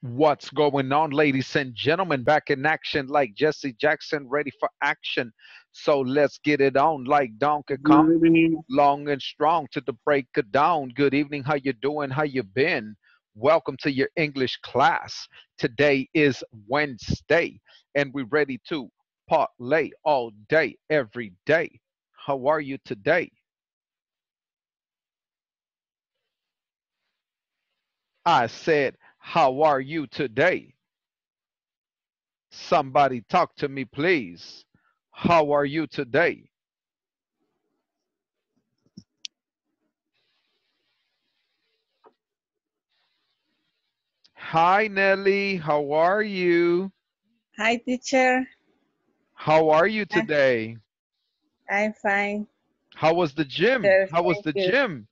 What's going on, ladies and gentlemen? Back in action like Jesse Jackson, ready for action. So let's get it on like Donkey Kong, long and strong to the break of dawn. Good evening, how you doing? How you been? Welcome to your English class. Today is Wednesday, and we're ready to parlay all day, every day. How are you today? I said, how are you today? Somebody talk to me, please. How are you today? Hi, Nelly. How are you? Hi, teacher. How are you today? I'm fine. How was the gym? How was the you. gym?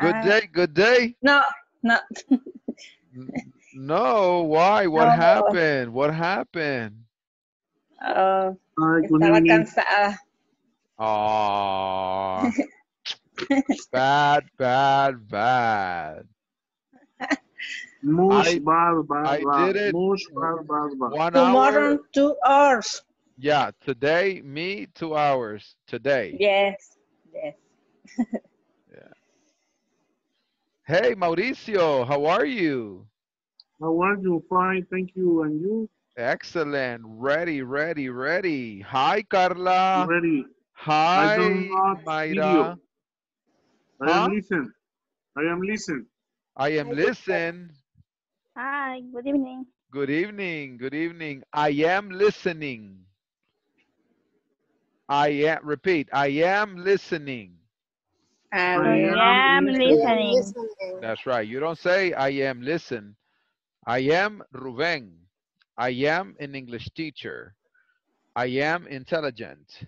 Good Ah. day, good day. No, no. N- No, why? What No. happened? What happened? Oh, Hi, good estaba evening. cansada. Aw. bad, bad, bad. Much I- bad, bad, I bad. did it. Much bad, bad, bad. One Tomorrow, hour. two hours. Yeah, today, me, two hours. Today. Yes, yes. Hey, Mauricio, how are you? How are you? Fine, thank you. And you? Excellent. Ready, ready, ready. Hi, Carla. Ready? Hi, don't not Mayra. video. I Huh? am listen. I am listen. I am listen. Hi, good evening. Good evening. Good evening. I am listening. I am, repeat, I am listening. I I am am listening. listening. That's right. You don't say I am listen. I am Ruben. I am an English teacher. I am intelligent.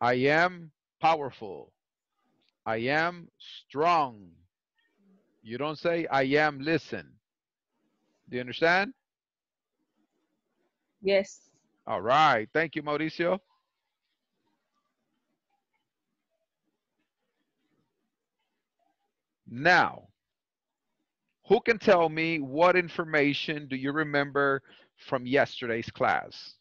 I am powerful. I am strong. You don't say I am listen. Do you understand? Yes. All right. Thank you, Mauricio. Now, who can tell me what information do you remember from yesterday's class?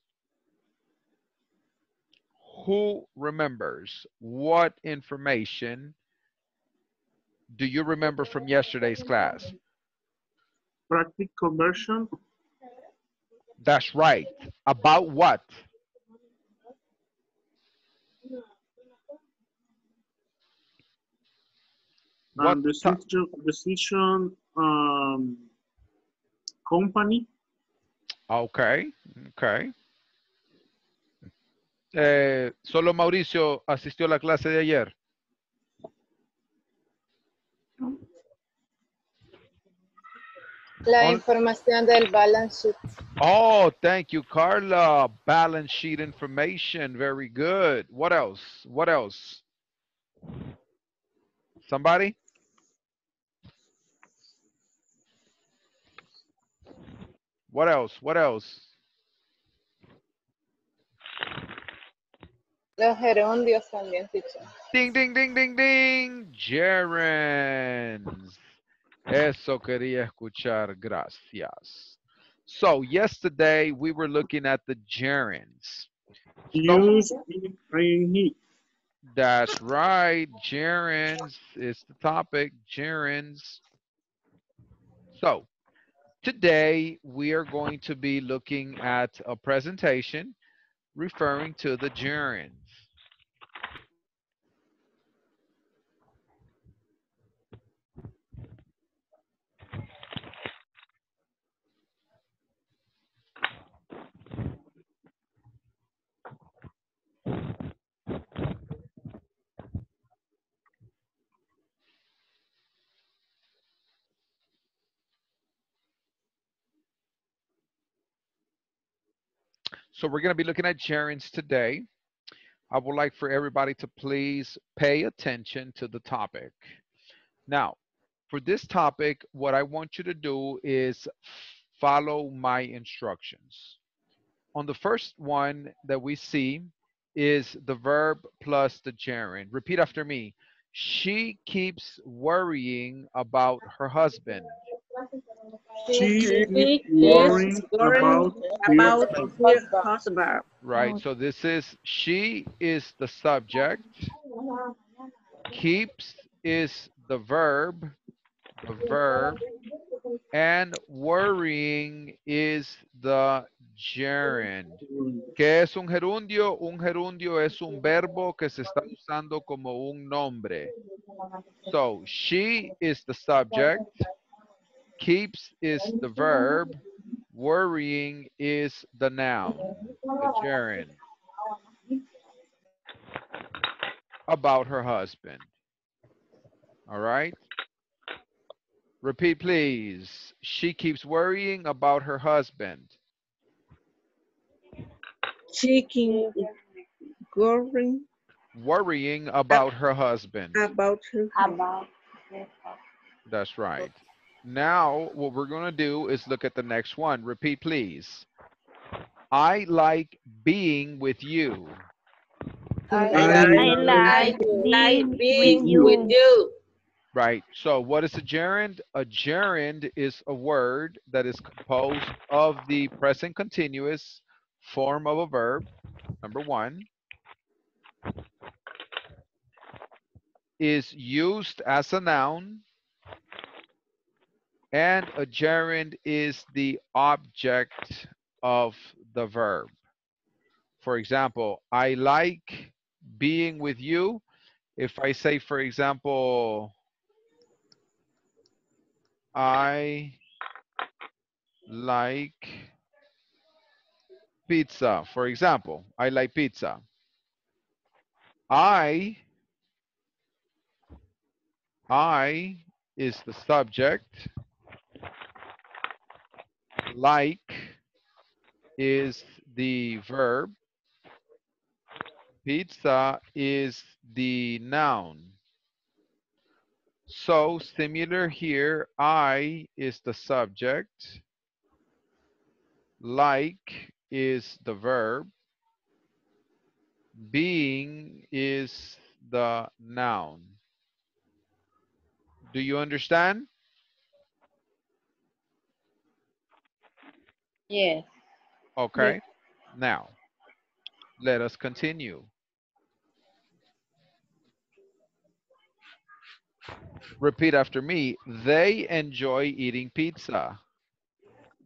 Who remembers what information do you remember from yesterday's class? Practice conversion. That's right. About what? What and to- decision, decision um, company. Okay, okay. Eh, solo Mauricio asistió a la clase de ayer. La información del balance sheet. Oh, thank you, Carla. Balance sheet information. Very good. What else? What else? Somebody? What else? What else? Los gerundios también, teacher. Ding, ding, ding, ding, ding. Gerunds. Eso quería escuchar. Gracias. So yesterday we were looking at the gerunds. Use in ing. That's right. Gerunds is the topic. Gerunds. So today we are going to be looking at a presentation referring to the gerunds. So we're going to be looking at gerunds today. I would like for everybody to please pay attention to the topic. Now, for this topic, what I want you to do is follow my instructions. On the first one that we see is the verb plus the gerund. Repeat after me. She keeps worrying about her husband. She She is is worrying worrying about about her her husband. Right, so this is, she is the subject. Keeps is the verb, the verb. And worrying is the gerund. ¿Qué es un gerundio? Un gerundio es un verbo que se está usando como un nombre. So, she is the subject. Keeps is the verb. Worrying is the noun, the gerund. About her husband. All right? Repeat, please. She keeps worrying about her husband. Chicken worrying Worrying about her husband. about her About. That's right. Now, what we're going to do is look at the next one. Repeat, please. I like being with you. I I I like like being being with with you. Right. So what is a gerund? A gerund is a word that is composed of the present continuous form of a verb, number one, is used as a noun, and a gerund is the object of the verb. For example, I like being with you. If I say, for example, I like pizza. For example, I like pizza. I, I is the subject. Like is the verb. Pizza is the noun. So similar here, I is the subject. Like is the verb. Being is the noun. Do you understand? Yes. Okay. Now, let us continue. Repeat after me. They enjoy eating pizza.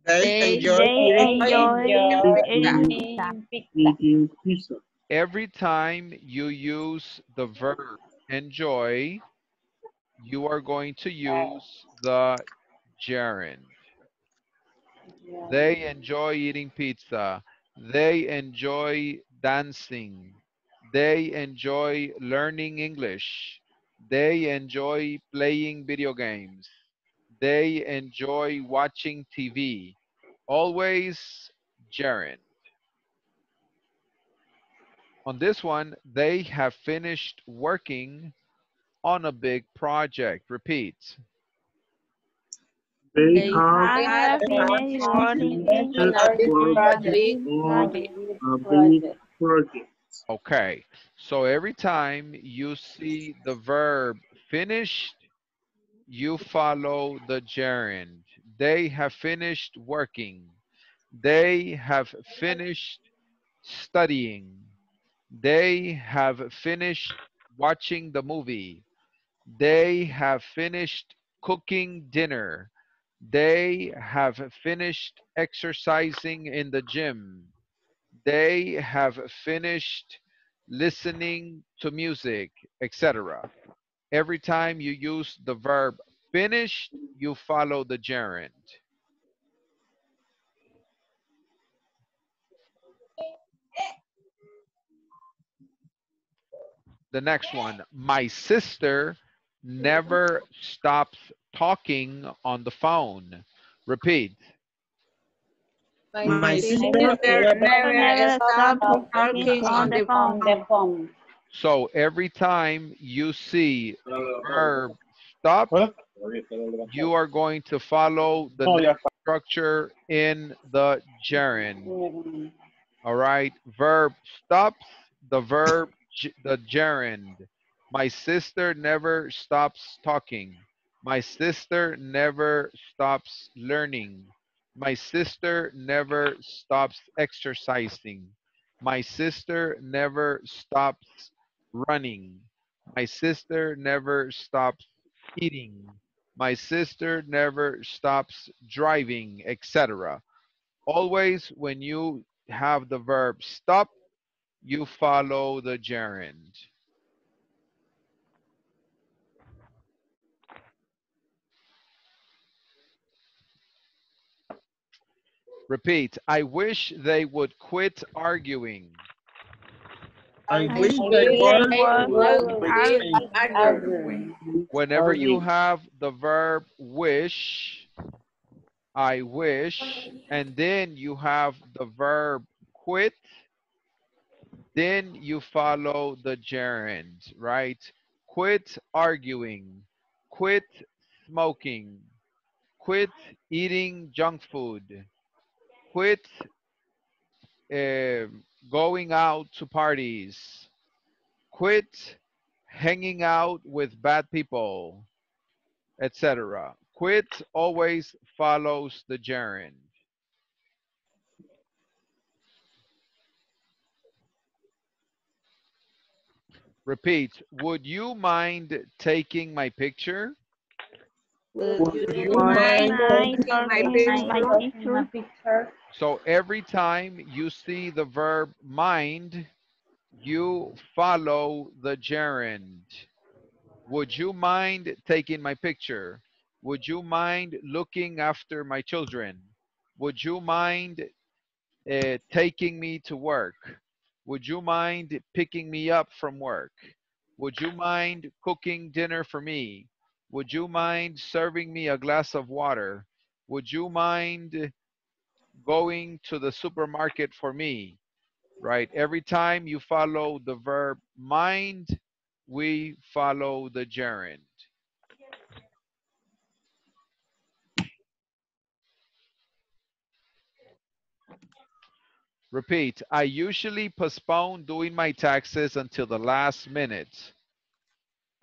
They enjoy They eating enjoy eating eating pizza. eating pizza. Every time you use the verb enjoy, you are going to uh, use the gerund. They enjoy eating pizza. They enjoy dancing. They enjoy learning English. They enjoy playing video games. They enjoy watching TV. Always gerund. On this one, they have finished working on a big project. Repeat. They They have I have have finished working finished on a big working project. on project. a big project. Okay, so every time you see the verb finished, you follow the gerund. They have finished working. They have finished studying. They have finished watching the movie. They have finished cooking dinner. They have finished exercising in the gym. They have finished listening to music, etc. Every time you use the verb finished, you follow the gerund. The next one, my sister never stops talking on the phone. Repeat. My sister never never stop stopped talking talking on on the the phone. the phone. So every time you see verb stop, you are going to follow the oh, next structure in the gerund. All right. Verb stops, the verb, the gerund. My sister never stops talking. My sister never stops learning. My sister never stops exercising. My sister never stops running. My sister never stops eating. My sister never stops driving, etc. Always when you have the verb stop, you follow the gerund. Repeat, I wish they would quit arguing. I I wish wish they they were. were Arguing. Whenever you have the verb wish, I wish, and then you have the verb quit, then you follow the gerund, right? Quit arguing, quit smoking, quit eating junk food, quit eh, going out to parties, quit hanging out with bad people, etc. Quit always follows the gerund. Repeat, would you mind taking my picture? Would Would you you mind mind taking my taking my picture? picture? So every time you see the verb mind, you follow the gerund. Would you mind taking my picture? Would you mind looking after my children? Would you mind uh, taking me to work? Would you mind picking me up from work? Would you mind cooking dinner for me? Would you mind serving me a glass of water? Would you mind going to the supermarket for me? Right? Every time you follow the verb mind, we follow the gerund. Repeat, I usually postpone doing my taxes until the last minute.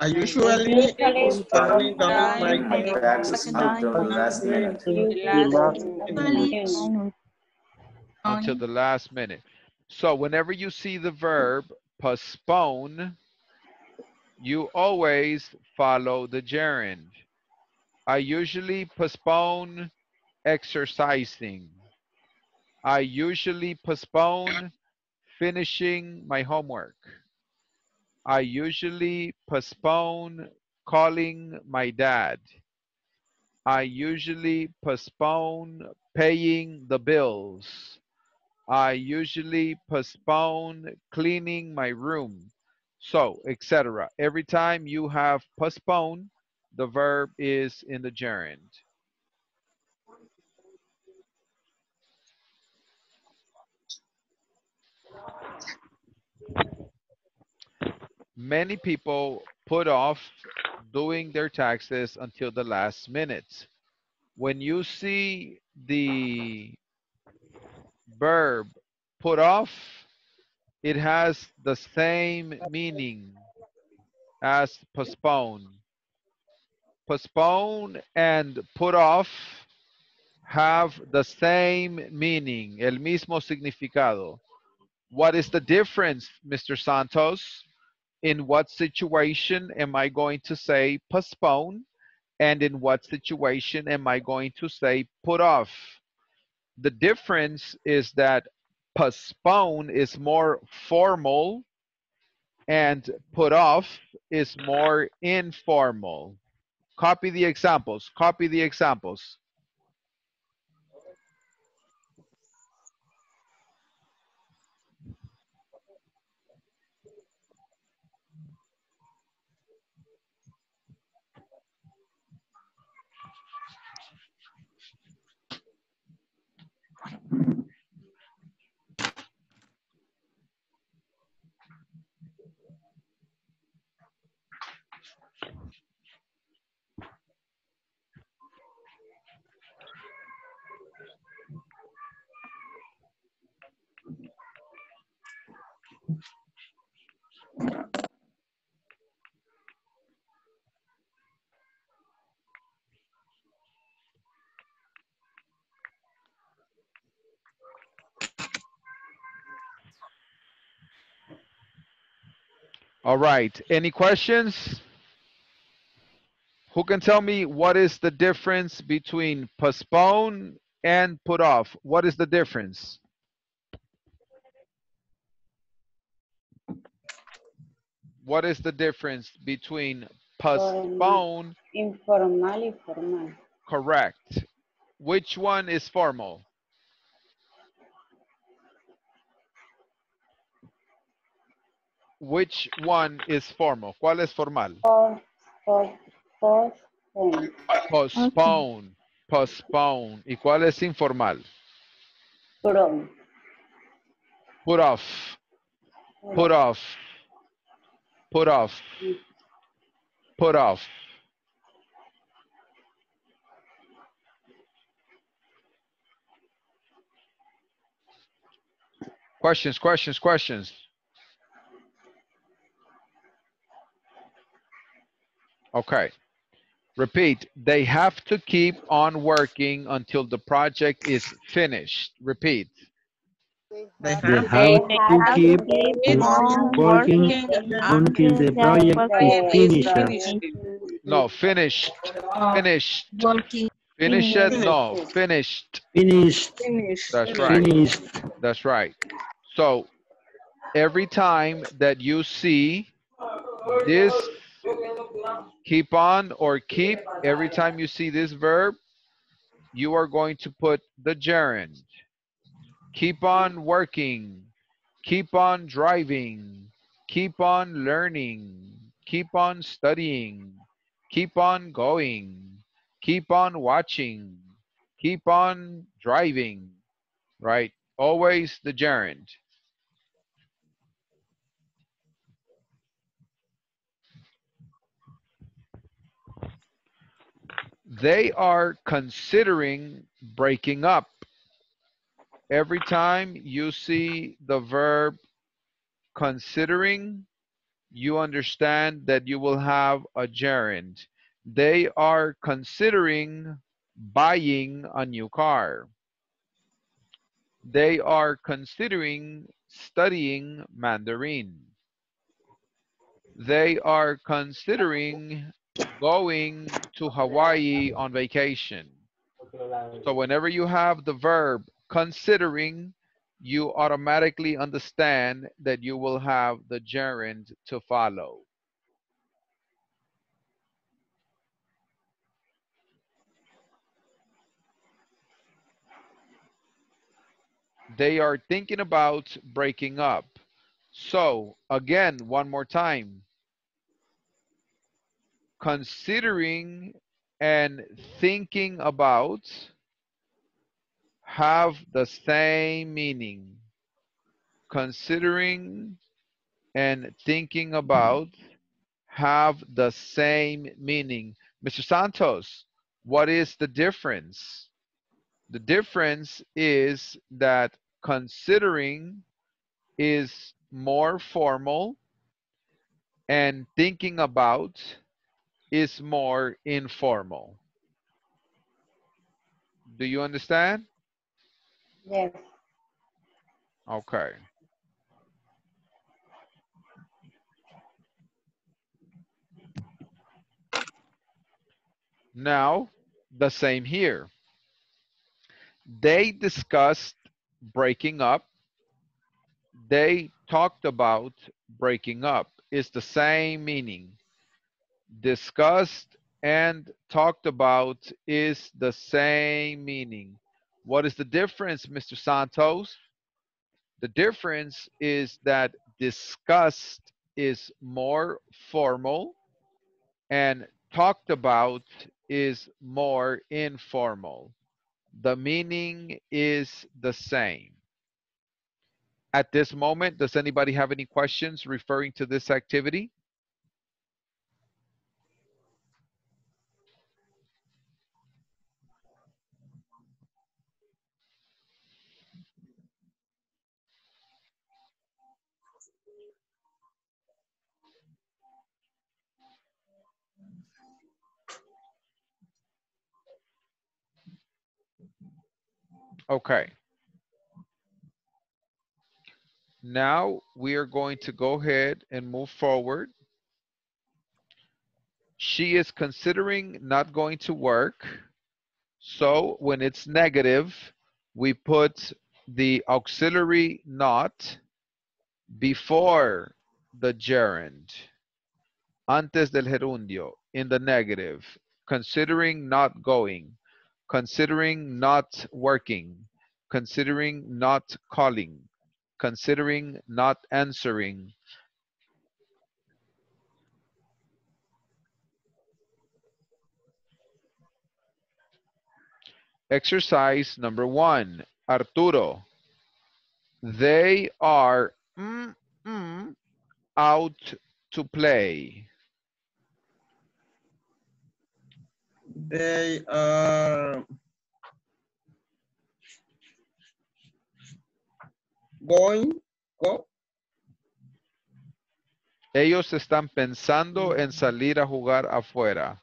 I usually Usually postpone down my my taxes until the last minute. until the last minute. So whenever you see the verb postpone, you always follow the gerund. I usually postpone exercising. I usually postpone finishing my homework. I usually postpone calling my dad. I usually postpone paying the bills. I usually postpone cleaning my room. So, etc. Every time you have postpone, the verb is in the gerund. Many people put off doing their taxes until the last minute. When you see the verb put off, it has the same meaning as postpone. Postpone and put off have the same meaning, el mismo significado. What is the difference, Mr. Santos? In what situation am I going to say postpone? And in what situation am I going to say put off? The difference is that postpone is more formal and put off is more informal. Copy the examples, copy the examples. All right, any questions? Who can tell me what is the difference between postpone and put off? What is the difference? What is the difference between postpone, Informal y formal. correct? Which one is formal? Which one is formal? ¿Cuál es formal? Post, post, postpone. Postpone, postpone. ¿Y cuál es informal? Prom. Put off, put off, put off, put off. Questions, questions, questions. Okay. Repeat, they have to keep on working until the project is finished. Repeat. They They have have to keep Keep on working until the project is finished. No, finished, finished, Working. finished, no, finished. Finished, That's right. finished. That's right. So every time that you see this keep on or keep, every time you see this verb, you are going to put the gerund. Keep on working. Keep on driving. Keep on learning. Keep on studying. Keep on going. Keep on watching. Keep on driving. Right? Always the gerund. They are considering breaking up. Every time you see the verb considering, you understand that you will have a gerund. They are considering buying a new car. They are considering studying Mandarin. They are considering going to Hawaii on vacation. So whenever you have the verb considering, you automatically understand that you will have the gerund to follow. They are thinking about breaking up. So again, one more time. Considering and thinking about have the same meaning. Considering and thinking about have the same meaning. Mr. Santos, what is the difference? The difference is that considering is more formal and thinking about is more informal. Do you understand? Yes. Okay. Now, the same here. They discussed breaking up. They talked about breaking up. It's the same meaning. Discussed and talked about is the same meaning. What is the difference, Mr. Santos? The difference is that discussed is more formal and talked about is more informal. The meaning is the same. At this moment, does anybody have any questions referring to this activity? Okay. Now we are going to go ahead and move forward. She is considering not going to work. So when it's negative, we put the auxiliary not before the gerund. Antes del gerundio, in the negative. Considering not going. Considering not working. Considering not calling. Considering not answering. Exercise number one. Arturo. They are mm, mm, out to play. They are going, go, Ellos están pensando en salir a jugar afuera.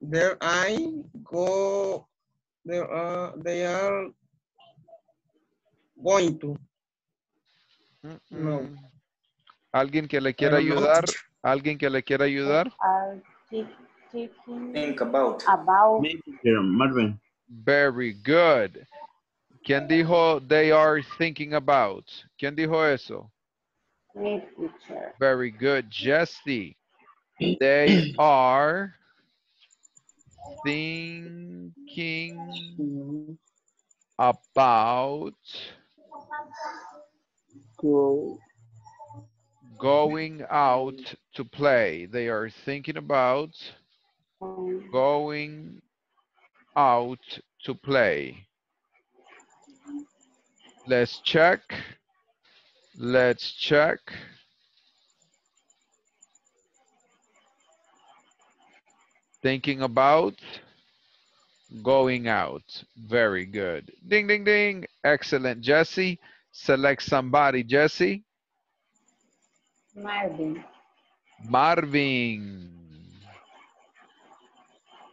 there I go, there are, they are going to. Mm, No. ¿Alguien que le quiera ayudar? ¿Alguien que le quiera ayudar? Think about. about Marvin. Very good. ¿Quién dijo they are thinking about? ¿Quién dijo eso? me teacher. Very good. Jesse. They are thinking about. Going out to play. They are thinking about going out to play. Let's check. Let's check. Thinking about going out. Very good. Ding, ding, ding. Excellent, Jesse. Select somebody, Jesse. Marvin. Marvin.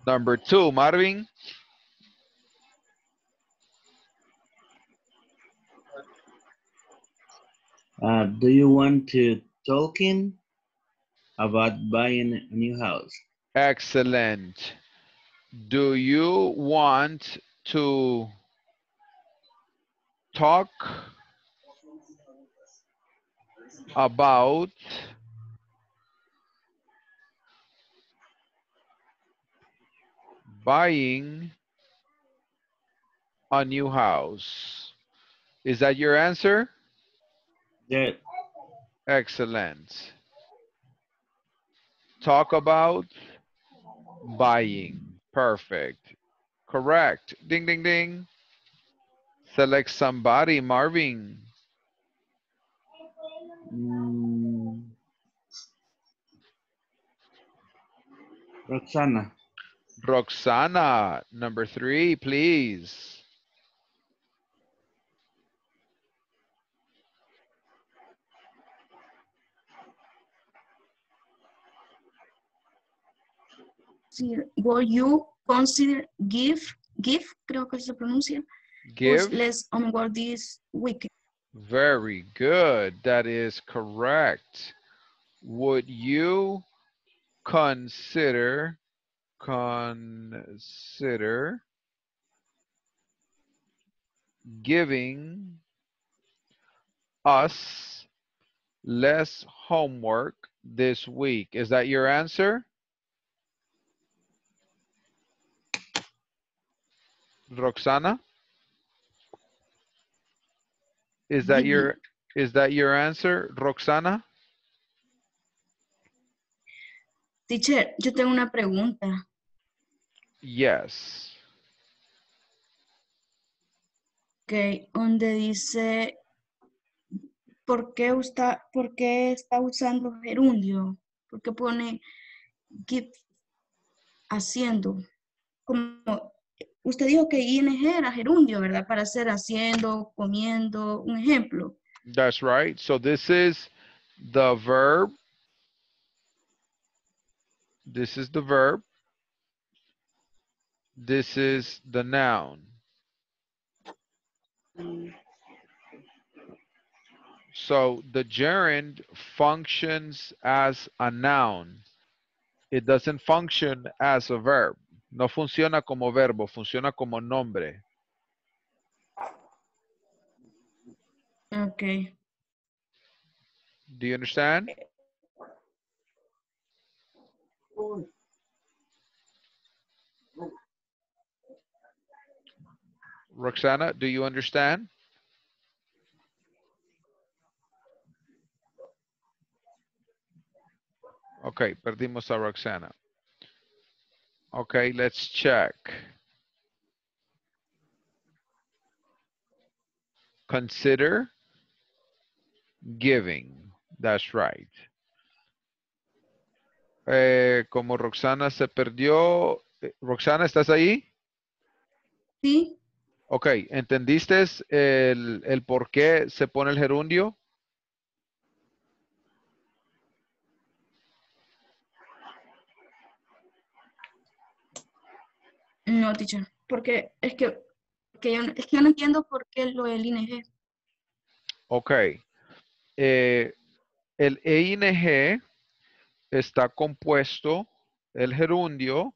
Number two, Marvin. Uh, do you want to talking about buying a new house? Excellent. Do you want to talk about buying a new house? Is that your answer? Yeah, Excellent. Talk about buying. Perfect. Correct. Ding, ding, ding. Select somebody, Marvin. Mm, Roxana. Roxana, number three, please. Sí, will you consider give, give, creo que se pronuncia, Give. useless on work this weekend? Very good. That is correct. Would you consider, consider giving us less homework this week? Is that your answer? Roxana? Is that your, is that your answer, Roxana? Teacher, yo tengo una pregunta. Yes. que donde dice ¿por qué, está, ¿por qué está usando gerundio? ¿Por qué pone give haciendo? Como usted dijo que ing era gerundio, ¿verdad? Para hacer haciendo, comiendo, un ejemplo. That's right. So this is the verb. This is the verb. This is the noun. So the gerund functions as a noun. It doesn't function as a verb. No funciona como verbo, funciona como nombre. Okay. Do you understand? Roxana, do you understand? Okay, perdimos a Roxana. Okay, let's check. Consider giving. That's right. Eh, como Roxana se perdió. eh, Roxana, ¿estás ahí? Sí. Ok, ¿entendiste el, el por qué se pone el gerundio? No, teacher. Porque es que, que yo, es que yo no entiendo por qué lo del ING. Ok. Eh, el EING está compuesto, el gerundio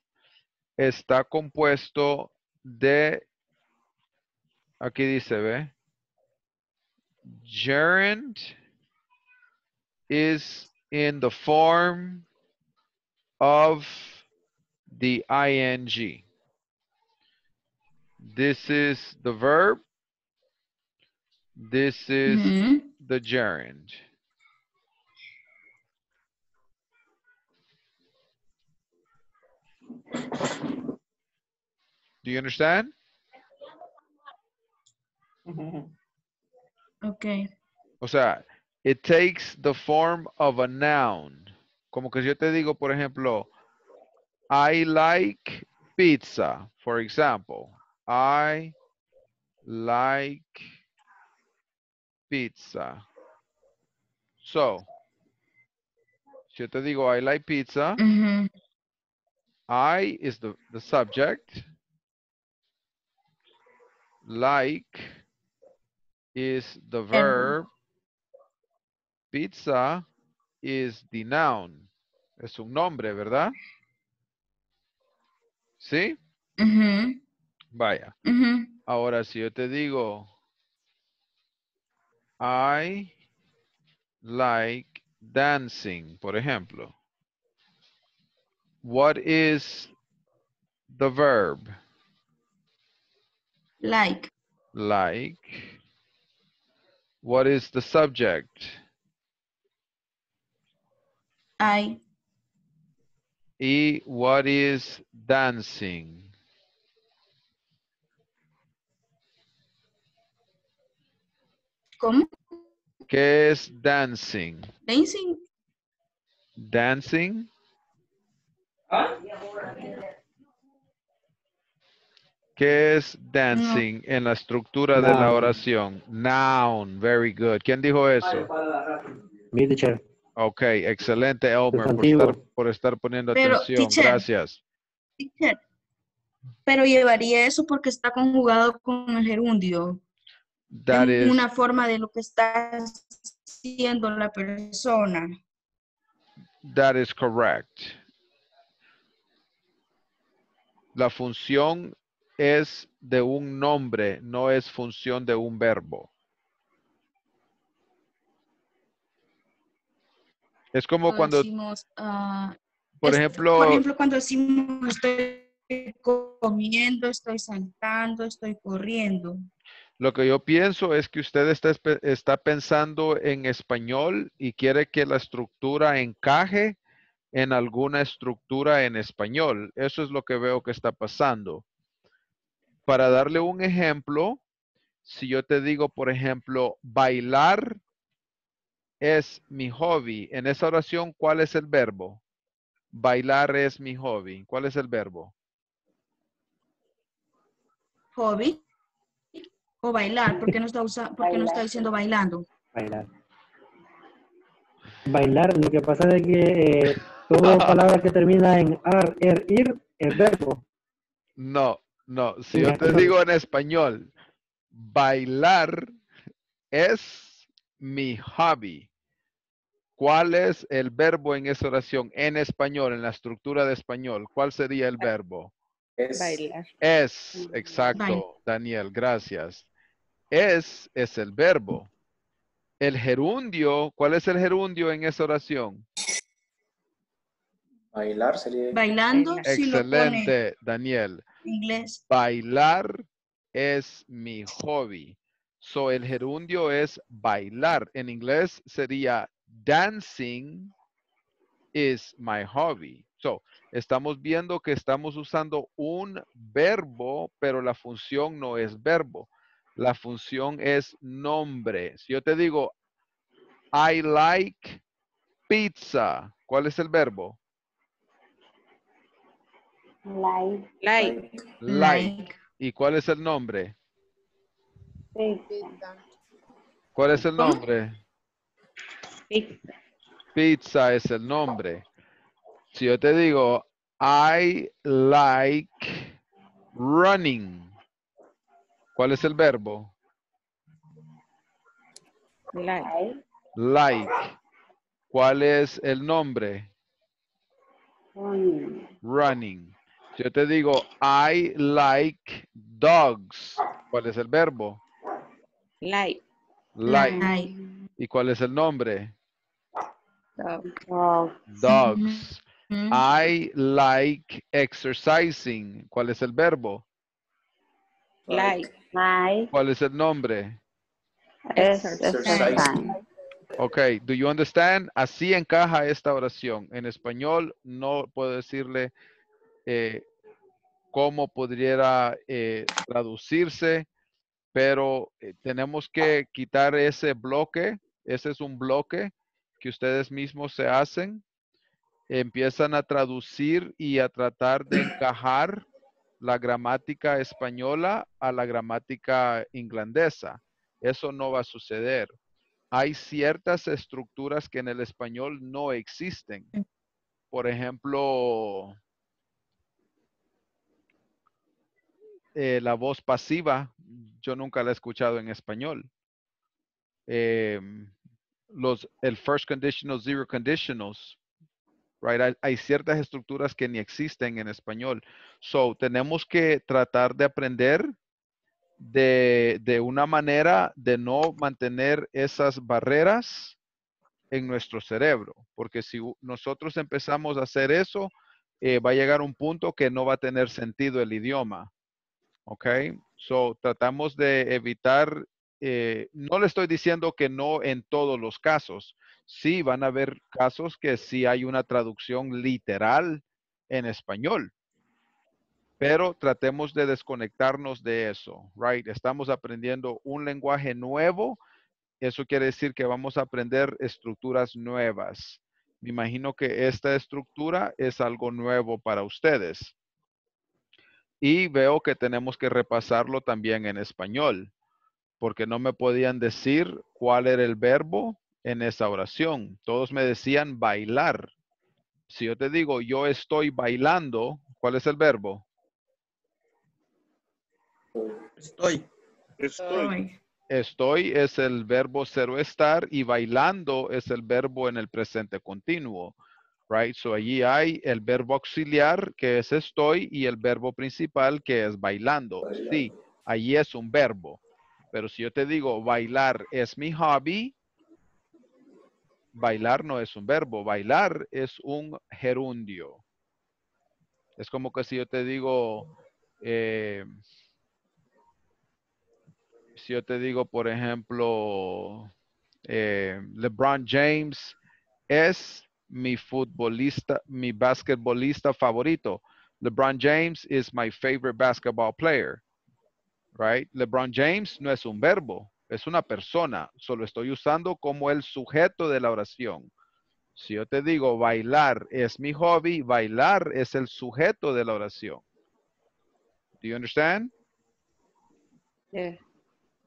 está compuesto de, aquí dice, ¿ve? Gerund is in the form of the ing. This is the verb. This is Ujú. the gerund. Do you understand? Ok. O sea, it takes the form of a noun. Como que yo te digo, por ejemplo, I like pizza, for example. I like pizza. So, si yo te digo I like pizza, Ujú. I is the, the subject. Like is the verb. Pizza is the noun. Es un nombre, ¿verdad? ¿Sí? Ujú. Vaya. Ahora, si yo te digo, I like dancing, por ejemplo. What is the verb? Like. Like. What is the subject? I. Y what is dancing? ¿Cómo? ¿Qué es dancing? Dancing. Dancing. ¿Qué es dancing en la estructura de la oración? Noun. Very good. ¿Quién dijo eso? Mi teacher. Ok, excelente, Elmer, por estar, por estar poniendo Pero, atención. teacher. Gracias. Teacher, Pero llevaría eso porque está conjugado con el gerundio. That es is, una forma de lo que está haciendo la persona. that is correct. La función es de un nombre, no es función de un verbo. Es como cuando, decimos, ah, por es- ejemplo, por ejemplo, cuando decimos estoy comiendo, estoy saltando, estoy corriendo. Lo que yo pienso es que usted está, está pensando en español y quiere que la estructura encaje en alguna estructura en español. Eso es lo que veo que está pasando. Para darle un ejemplo, si yo te digo, por ejemplo, bailar es mi hobby. En esa oración, ¿cuál es el verbo? Bailar es mi hobby. ¿Cuál es el verbo? Hobby o bailar, porque no está usa, porque no está diciendo bailando. Bailar. Bailar, lo que pasa es que eh, toda palabra que termina en ar, er, ir, es verbo. No, no. Si yo te digo en español, bailar es mi hobby. ¿Cuál es el verbo en esa oración en español, en la estructura de español? ¿Cuál sería el verbo? Bailar. Es, exacto, Daniel, gracias. Es es el verbo. El gerundio, ¿cuál es el gerundio en esa oración? Bailar sería. Bailando, si lo pone Excelente, Daniel. en inglés. Bailar es mi hobby. So el gerundio es bailar. En inglés sería dancing is my hobby. So estamos viendo que estamos usando un verbo, pero la función no es verbo. La función es nombre. Si yo te digo, I like pizza, ¿cuál es el verbo? Like, Like. Like. ¿Y cuál es el nombre? pizza. ¿Cuál es el nombre? Pizza. Pizza es el nombre. Si yo te digo, I like running. ¿Cuál es el verbo? Like. ¿Cuál es el nombre? running. Running. Yo te digo, I like dogs. ¿Cuál es el verbo? Like. Like. Like. ¿Y cuál es el nombre? Dog. Dog. Dogs. Mm, I like exercising. ¿Cuál es el verbo? Like. Like, ¿Cuál es el nombre? exercise. Ok, do you understand? Así encaja esta oración. En español no puedo decirle eh, cómo podría eh, traducirse, pero eh, tenemos que quitar ese bloque. Ese es un bloque que ustedes mismos se hacen. Empiezan a traducir y a tratar de encajar la gramática española a la gramática inglandesa. Eso no va a suceder hay ciertas estructuras que en el español no existen. Por ejemplo, eh, la voz pasiva, yo nunca la he escuchado en español. Em, los, el first conditional, zero conditionals, Hay, ciertas estructuras que ni existen en español. So, tenemos que tratar de aprender de, de una manera de no mantener esas barreras en nuestro cerebro, porque si nosotros empezamos a hacer eso, eh, va a llegar un punto que no va a tener sentido el idioma. ¿Ok? So, tratamos de evitar, eh, no le estoy diciendo que no en todos los casos. Sí, van a haber casos que sí hay una traducción literal en español pero tratemos de desconectarnos de eso, right? Estamos aprendiendo un lenguaje nuevo, eso quiere decir que vamos a aprender estructuras nuevas. Me imagino que esta estructura es algo nuevo para ustedes. Y veo que tenemos que repasarlo también en español, porque no me podían decir cuál era el verbo en esa oración. Todos me decían bailar. Si yo te digo, yo estoy bailando, ¿cuál es el verbo? Estoy. Estoy. Estoy es el verbo cero estar y bailando es el verbo en el presente continuo. Right? So allí hay el verbo auxiliar que es estoy y el verbo principal que es bailando. Sí, allí es un verbo. Pero si yo te digo bailar es mi hobby, bailar no es un verbo, bailar es un gerundio. Es como que si yo te digo, eh, si yo te digo, por ejemplo, eh, LeBron James es mi futbolista, mi basquetbolista favorito. LeBron James is my favorite basketball player. Right? LeBron James no es un verbo, es una persona. Solo estoy usando como el sujeto de la oración. Si yo te digo bailar es mi hobby, bailar es el sujeto de la oración. Do you understand? Yeah.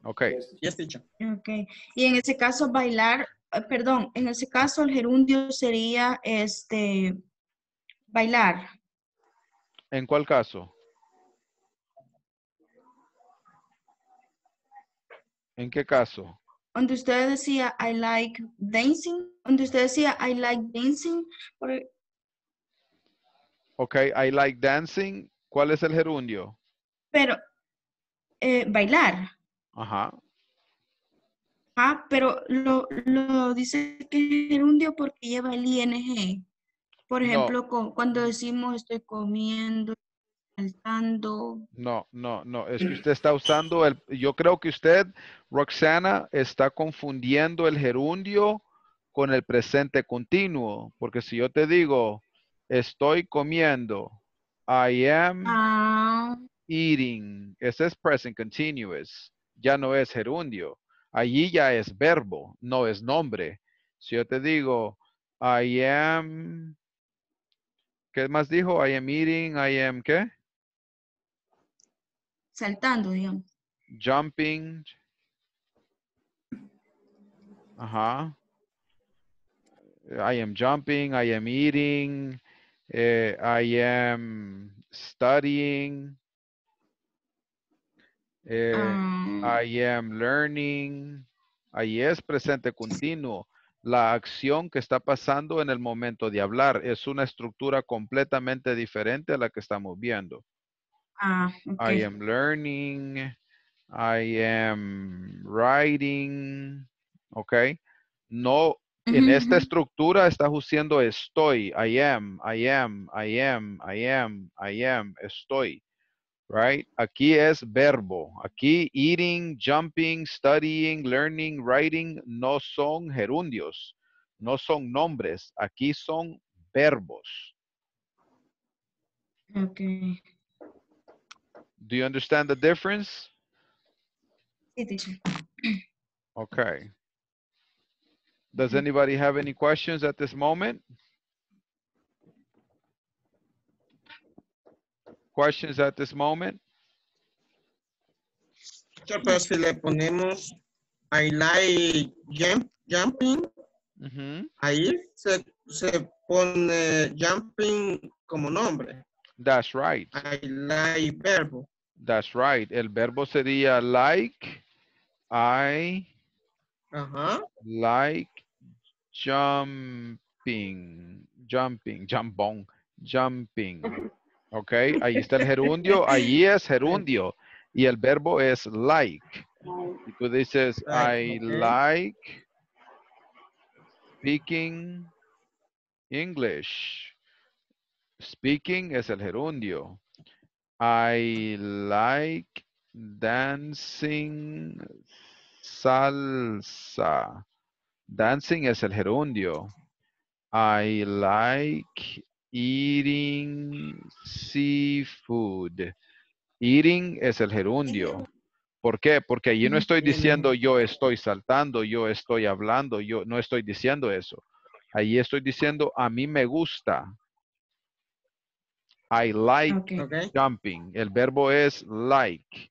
Okay. Yes, teacher. Ok. Y en ese caso, bailar, eh, perdón, en ese caso el gerundio sería este, bailar. ¿En cuál caso? ¿En qué caso? Donde usted decía I like dancing, donde usted decía I like dancing, Ok, I like dancing. ¿Cuál es el gerundio? pero eh, bailar. Ajá. Ah, pero lo, lo dice que es gerundio porque lleva el ing. Por No. ejemplo, cuando decimos estoy comiendo, saltando. No, no, no. Es que usted está usando el. Yo creo que usted, Roxana, está confundiendo el gerundio con el presente continuo. Porque si yo te digo, estoy comiendo, I am Ah, eating, ese es present continuous. Ya no es gerundio. Allí ya es verbo, no es nombre. Si yo te digo, I am. ¿Qué más dijo? I am eating, I am, ¿qué? Saltando, digamos. jumping. Ajá. I am jumping, I am eating, eh, I am studying, eh, Ah, I am learning. Ahí es presente continuo. La acción que está pasando en el momento de hablar es una estructura completamente diferente a la que estamos viendo. Ah. I am learning. I am writing. ¿Ok? No, en esta estructura estás usando estoy. I am, I am, I am, I am, I am, estoy. Right? Aquí es verbo. Aquí eating, jumping, studying, learning, writing no son gerundios. No son nombres. Aquí son verbos. Ok. Do you understand the difference? Okay. Does anybody have any questions at this moment? Questions at this moment? Teacher, pero si le ponemos I like jump, jumping, Ujú. ahí se, se pone jumping como nombre. That's right. I like verbo. That's right. El verbo sería like, I Ajá. like jumping, jumping, jumpong, jumping. Ok, ahí está el gerundio, ahí es gerundio. Y el verbo es like. Y tú dices, I like speaking English. Speaking es el gerundio. I like dancing salsa. Dancing es el gerundio. I like eating seafood. Eating es el gerundio. ¿Por qué? Porque allí no estoy diciendo yo estoy saltando, yo estoy hablando, yo no estoy diciendo eso. Allí estoy diciendo a mí me gusta. I like jumping. El verbo es like.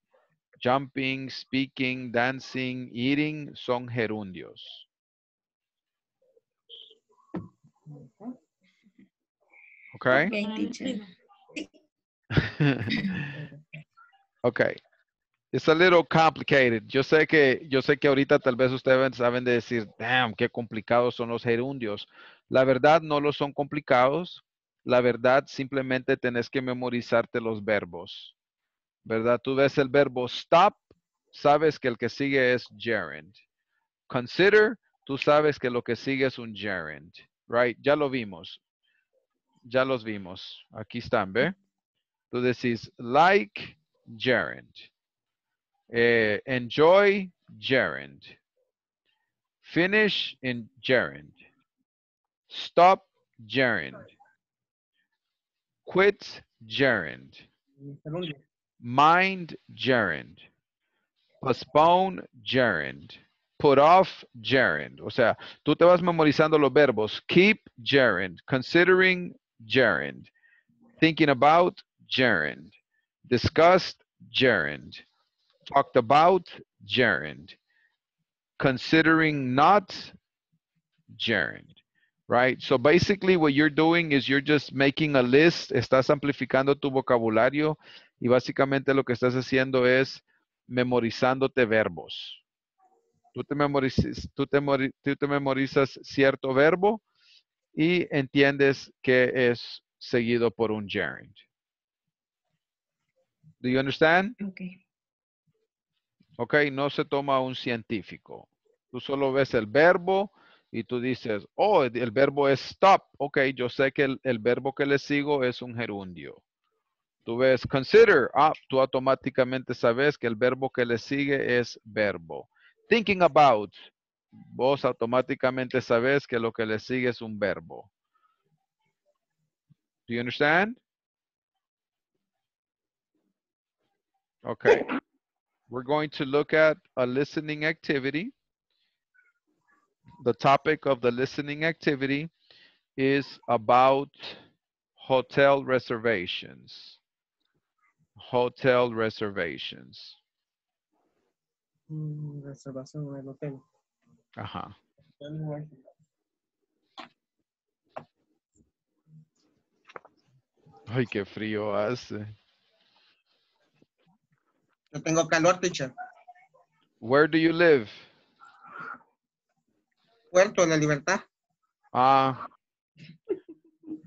Jumping, speaking, dancing, eating son gerundios. Okay? Ok, teacher. okay. It's a little complicated. Yo sé que, yo sé que ahorita tal vez ustedes saben de decir, damn, qué complicados son los gerundios. La verdad no los son complicados. La verdad simplemente tenés que memorizarte los verbos. ¿Verdad? Tú ves el verbo stop, sabes que el que sigue es gerund. Consider, tú sabes que lo que sigue es un gerund. Right? Ya lo vimos. Ya los vimos. Aquí están, ¿ve? Tú decís like gerund. Eh, enjoy gerund. Finish in gerund. Stop gerund. Quit gerund. Mind gerund. Postpone gerund. Put off gerund. O sea, tú te vas memorizando los verbos. Keep gerund. Considering gerund. Thinking about gerund. Discussed gerund. Talked about gerund. Considering not gerund. Right? So basically what you're doing is you're just making a list, estás amplificando tu vocabulario y básicamente lo que estás haciendo es memorizándote verbos. Tú te, memorizas, tú, te, mori- tú te memorizas cierto verbo y entiendes que es seguido por un gerund. Do you understand? Okay. Ok, no se toma un científico. Tú solo ves el verbo y tú dices, oh, el verbo es stop. Ok, yo sé que el, el verbo que le sigo es un gerundio. Tú ves consider. Ah, tú automáticamente sabes que el verbo que le sigue es verbo. Thinking about. Vos automáticamente sabes que lo que le sigue es un verbo. Do you understand? Okay. We're going to look at a listening activity. The topic of the listening activity is about hotel reservations. Hotel reservations. Mm, Reservación en el hotel. Ajá. Ay, qué frío hace. Yo tengo calor, teacher. Where do you live? Puerto la Libertad. Ah,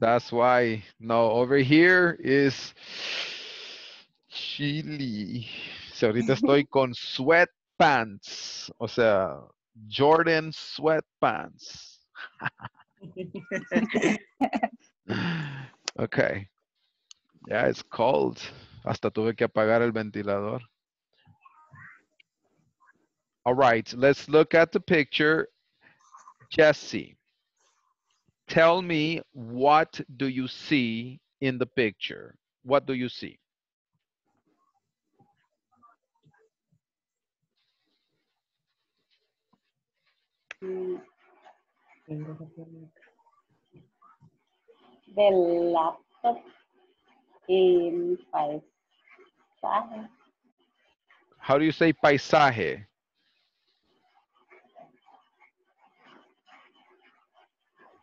that's why. No, over here is chilly. Si ahorita estoy con sweatpants, o sea, Jordan sweatpants. Okay. Yeah, it's cold. Hasta tuve que apagar el ventilador. All right, let's look at the picture. Jesse, tell me what do you see in the picture? What do you see? Del laptop y paisaje. How do you say paisaje?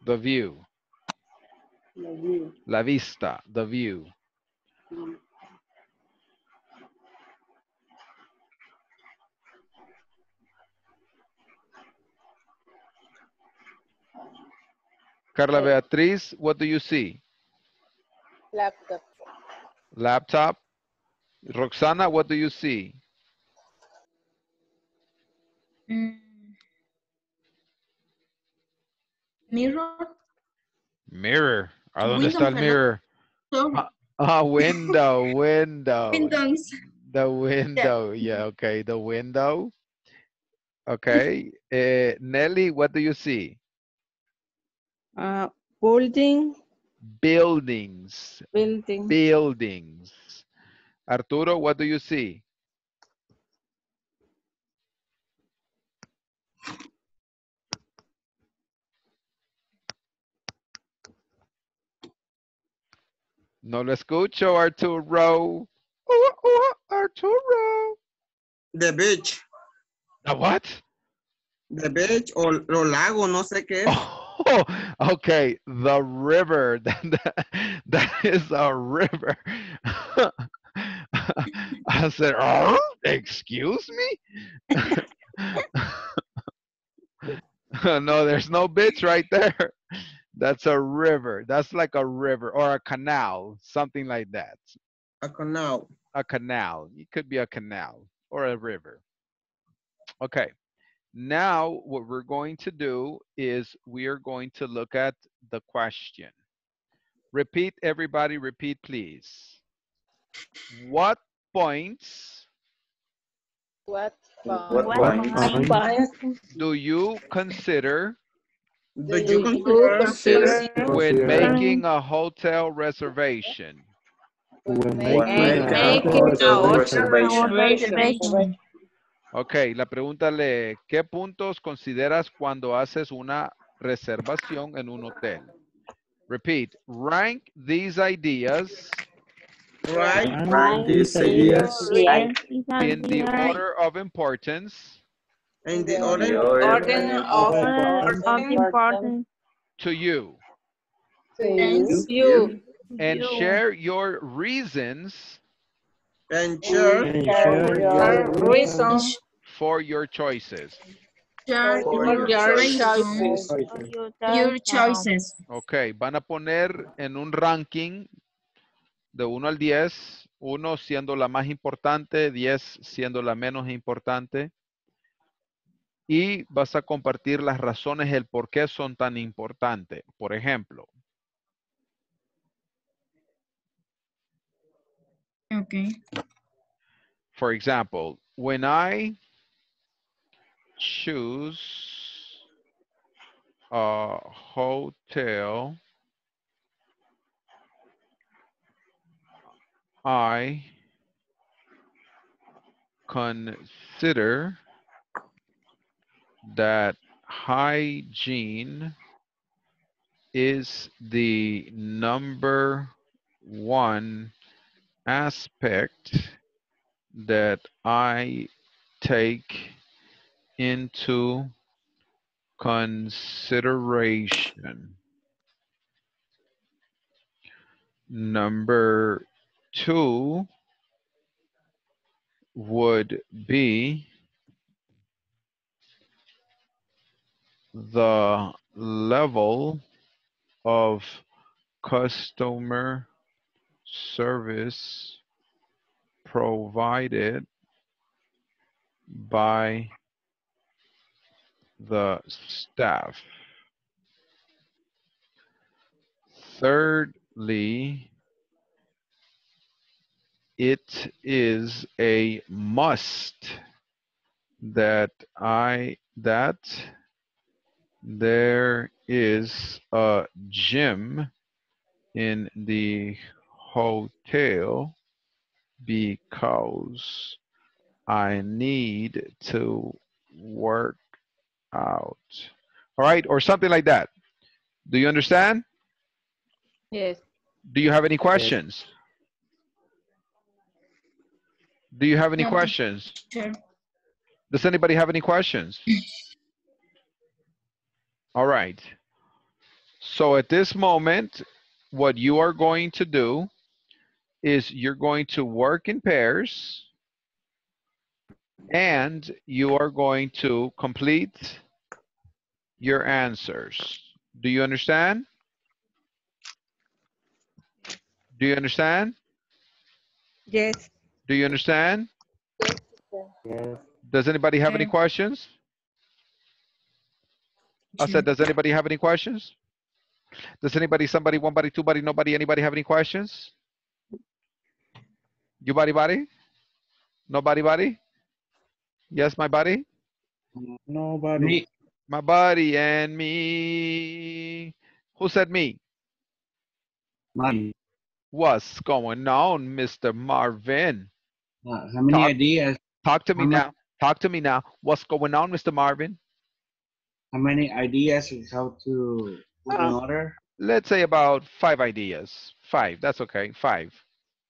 The view, de view. la vista, the view. Mm, Carla Beatriz, what do you see? Laptop. Laptop. Roxana, what do you see? Mm. Mirror. Mirror. ¿A dónde Window, está el mirror? Sorry. Ah, Ah, window, window. Windows. The window, yeah, okay, the window. Okay, eh, Nelly, what do you see? Uh, building, Buildings, building, buildings. Arturo, what do you see? No lo escucho, Arturo. Uh, uh, Arturo. The beach. The what? The beach o o lago, no sé qué es. Oh, okay. The river. That, that is a river. I said, "Oh, excuse me? no, there's no bitch right there. That's a river. That's like a river or a canal, something like that. A canal. A canal. It could be a canal or a river. Okay. Now, what we're going to do is we are going to look at the question. Repeat, everybody, repeat, please. What points What phone? What What point? do you consider Do you consider when Consider making a hotel reservation? when Make- making a it hotel reservation. reservation. Ok, la pregunta lee, ¿qué puntos consideras cuando haces una reservación en un hotel? Repeat, rank these ideas right? Rank these ideas Bien. in the order of importance In the order. the Order of importance of importance to you To you. you. and You. share your reasons And share your Reason. reasons for your choices. Your, your choices. Your choices. Ok, van a poner en un ranking de 1 al 10, 1 siendo la más importante, 10 siendo la menos importante. Y vas a compartir las razones, el por qué son tan importantes. Por ejemplo, Okay. for example, when I choose a hotel, I consider that hygiene is the number one aspect that I take into consideration. Number two would be the level of customer service provided by the staff. Thirdly, it is a must that I that there is a gym in the hotel because I need to work out. All right, or something like that. Do you understand? Yes. Do you have any questions? Do you have any No. questions? Sure. Does anybody have any questions? All right. So at this moment, what you are going to do is you're going to work in pairs and you are going to complete your answers. Do you understand? Do you understand? Yes. Do you understand? Yes. Does anybody have any questions? I said, does anybody have any questions? Does anybody, somebody, one body, two body, nobody, anybody have any questions? You body, body? Nobody, body? Yes, my buddy? Nobody. Me. My buddy and me. Who said me? Mom, What's going on, Mr. Marvin? uh, how many Talk- ideas? Talk to me How now. Talk to me now. What's going on, Mr. Marvin? How many ideas of how to put in Uh, order? Let's say about five ideas. Five, that's okay. Five.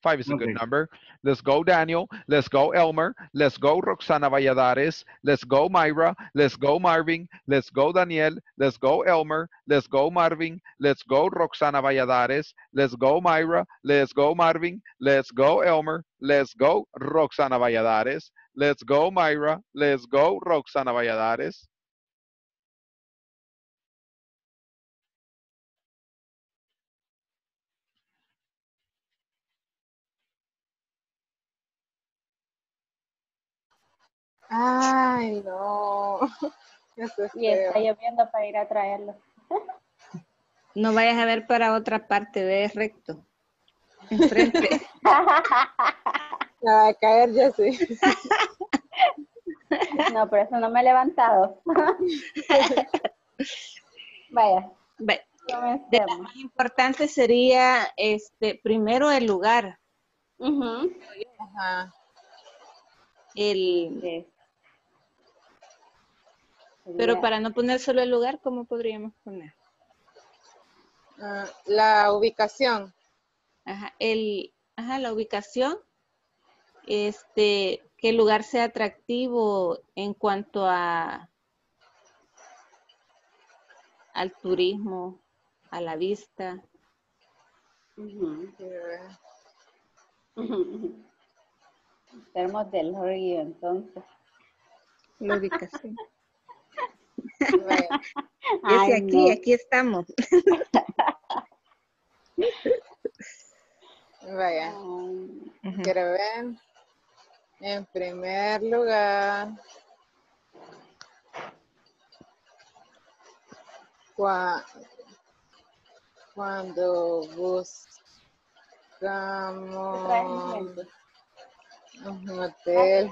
Five is a good number. Let's go, Daniel. Let's go, Elmer. Let's go, Roxana Valladares. Let's go, Mayra. Let's go, Marvin. Let's go, Daniel. Let's go, Elmer. Let's go, Marvin. Let's go, Roxana Valladares. Let's go, Mayra. Let's go, Marvin. Let's go, Elmer. Let's go, Roxana Valladares. Let's go, Mayra. Let's go, Roxana Valladares. Ay, no. Eso es Y está lloviendo para ir a traerlo. No vayas a ver para otra parte, ve recto. Enfrente. Me va a caer, ya sé. No, por eso no me he levantado. Vaya, Ve, De lo más importante sería este primero el lugar, Ujú. Ajá. el Pero para no poner solo el lugar, ¿cómo podríamos poner? Ah, la ubicación. Ajá, el, ajá, la ubicación, este, que el lugar sea atractivo en cuanto a al turismo, a la vista. Ujú. Termos del río, entonces. La ubicación. Vaya. Dice aquí, no. aquí estamos. Vaya. Quiero ver. En primer lugar, cua- cuando buscamos un hotel,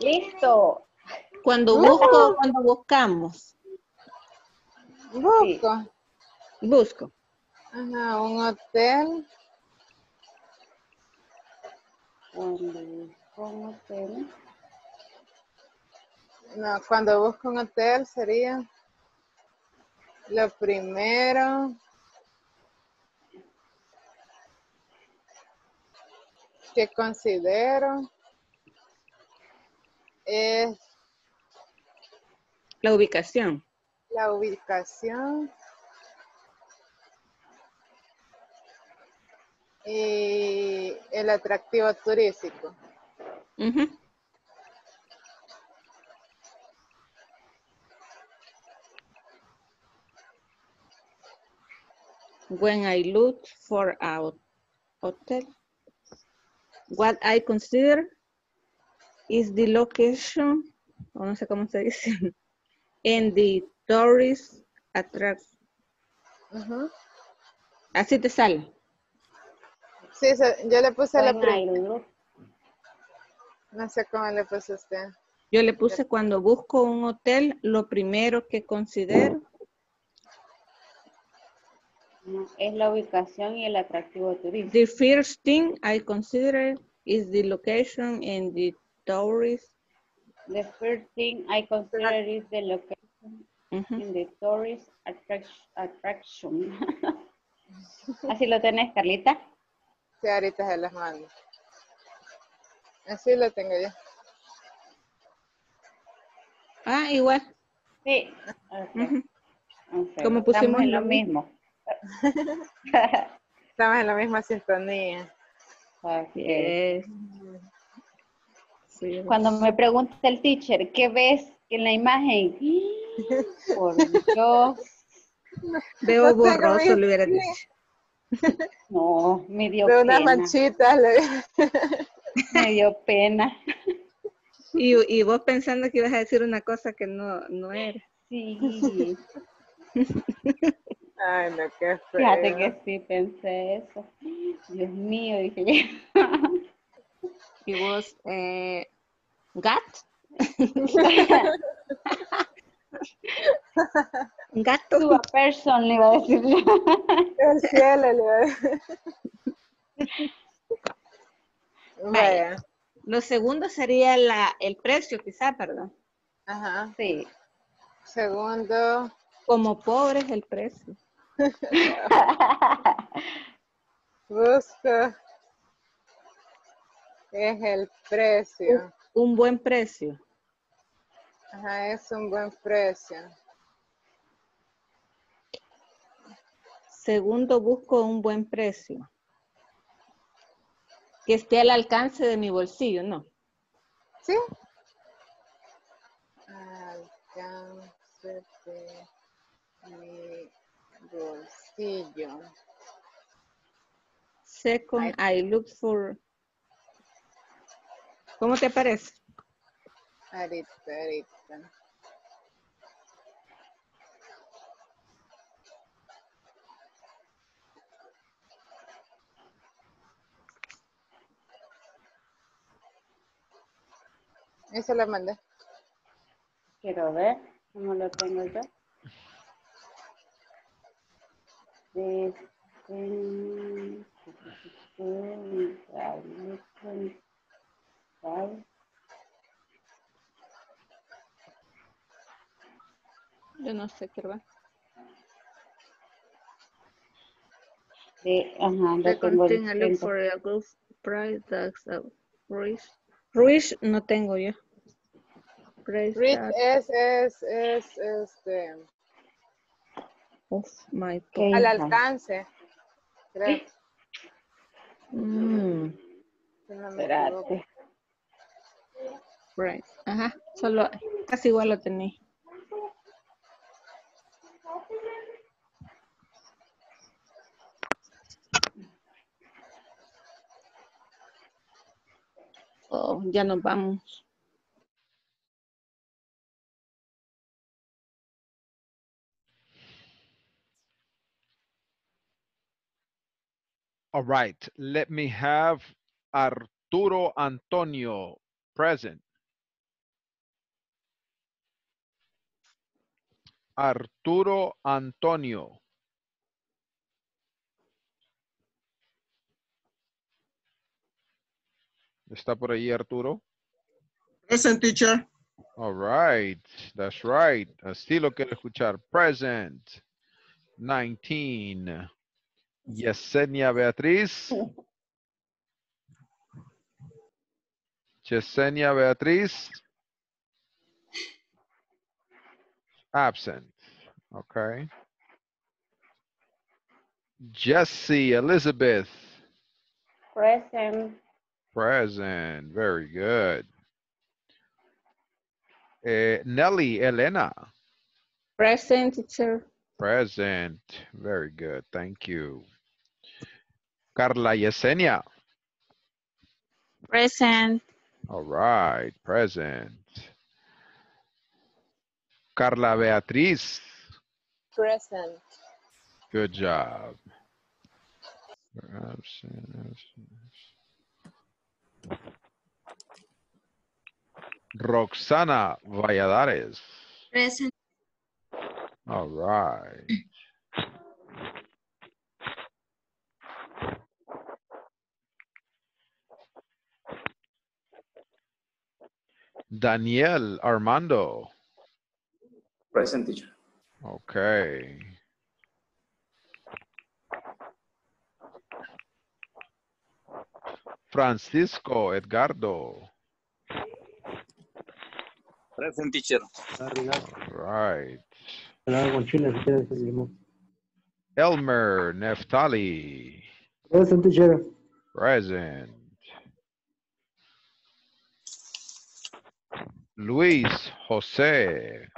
Listo. Cuando busco, cuando buscamos, busco. Busco. ajá, un hotel, Cuando busco un hotel. no, cuando busco un hotel sería lo primero. Que considero es La ubicación. la ubicación y el atractivo turístico. Ujú. When I look for a hot- hotel, what I consider is the location, o no sé cómo se dice, and the tourist attraction. Ujú. Así te sale. Sí, se- yo le puse la look. No sé cómo le puse usted. Yo le puse cuando busco un hotel, lo primero que considero No, Es la ubicación y el atractivo turístico. The first thing I consider is the location and the tourist. The first thing I consider is the location in the tourist attrac- attraction. Así lo tenés, Carlita. Sí, ahorita se las mando. Así lo tengo yo. Ah, igual. Sí. Ok. Ujú. Ok, Como estamos pusimos en lo mismo. Estamos en la misma sintonía. Ok. Yes. Sí. Cuando me pregunta el teacher, ¿qué ves en la imagen? Por Dios, Veo No borroso, le hubiera dicho. no, me dio De unas pena. manchitas. le- Me dio pena. Y, y vos pensando que ibas a decir una cosa que no, no era. Sí, Ay, no, qué feo. fíjate que sí pensé eso. Dios mío, dije yo. Y vos, eh, gat. Gato. To a person, le iba a decir yo. El cielo. le voy a decir. Vaya. Lo segundo sería la, el precio, quizá, perdón. Ajá. Sí. Segundo, Como pobre es el precio. busco. Es el precio. Un buen precio. Ajá, es un buen precio. Segundo, busco un buen precio. Que esté al alcance de mi bolsillo, ¿no? ¿Sí? Alcance de mi bolsillo. Second, I look for... ¿Cómo te parece? Ahorita, ahorita. Eso lo mandé. Quiero ver cómo lo tengo yo. Yo no sé qué va. de, ajá, lo tengo look for a good price that's a no tengo yo. Price es, es, es, este, of my ¿Qué al alcance. Creo. Mm, no. Espérate. Right. Ajá. Solo casi igual lo tenéis. Oh, ya nos vamos. All right, let me have Arturo Antonio present. Arturo Antonio. ¿Está por ahí Arturo? Present teacher. All right, that's right. Así lo quiero escuchar. Present. 19. Yesenia Beatriz. Yesenia Beatriz. Absent. Okay. Jesse Elizabeth. Present. Present. Very good. Eh, Nelly Elena. Present teacher. Present. Very good. Thank you. Carla Yesenia. Present. All right. Present. Carla Beatriz. Present. Good job. Absent, absent. Roxana Valladares. Present. All right. Daniel Armando. Present teacher. Okay. Francisco Edgardo. Present teacher. All right. con chile, si quieres, seguimos. Elmer Neftali. Present teacher. Present. Luis Jose.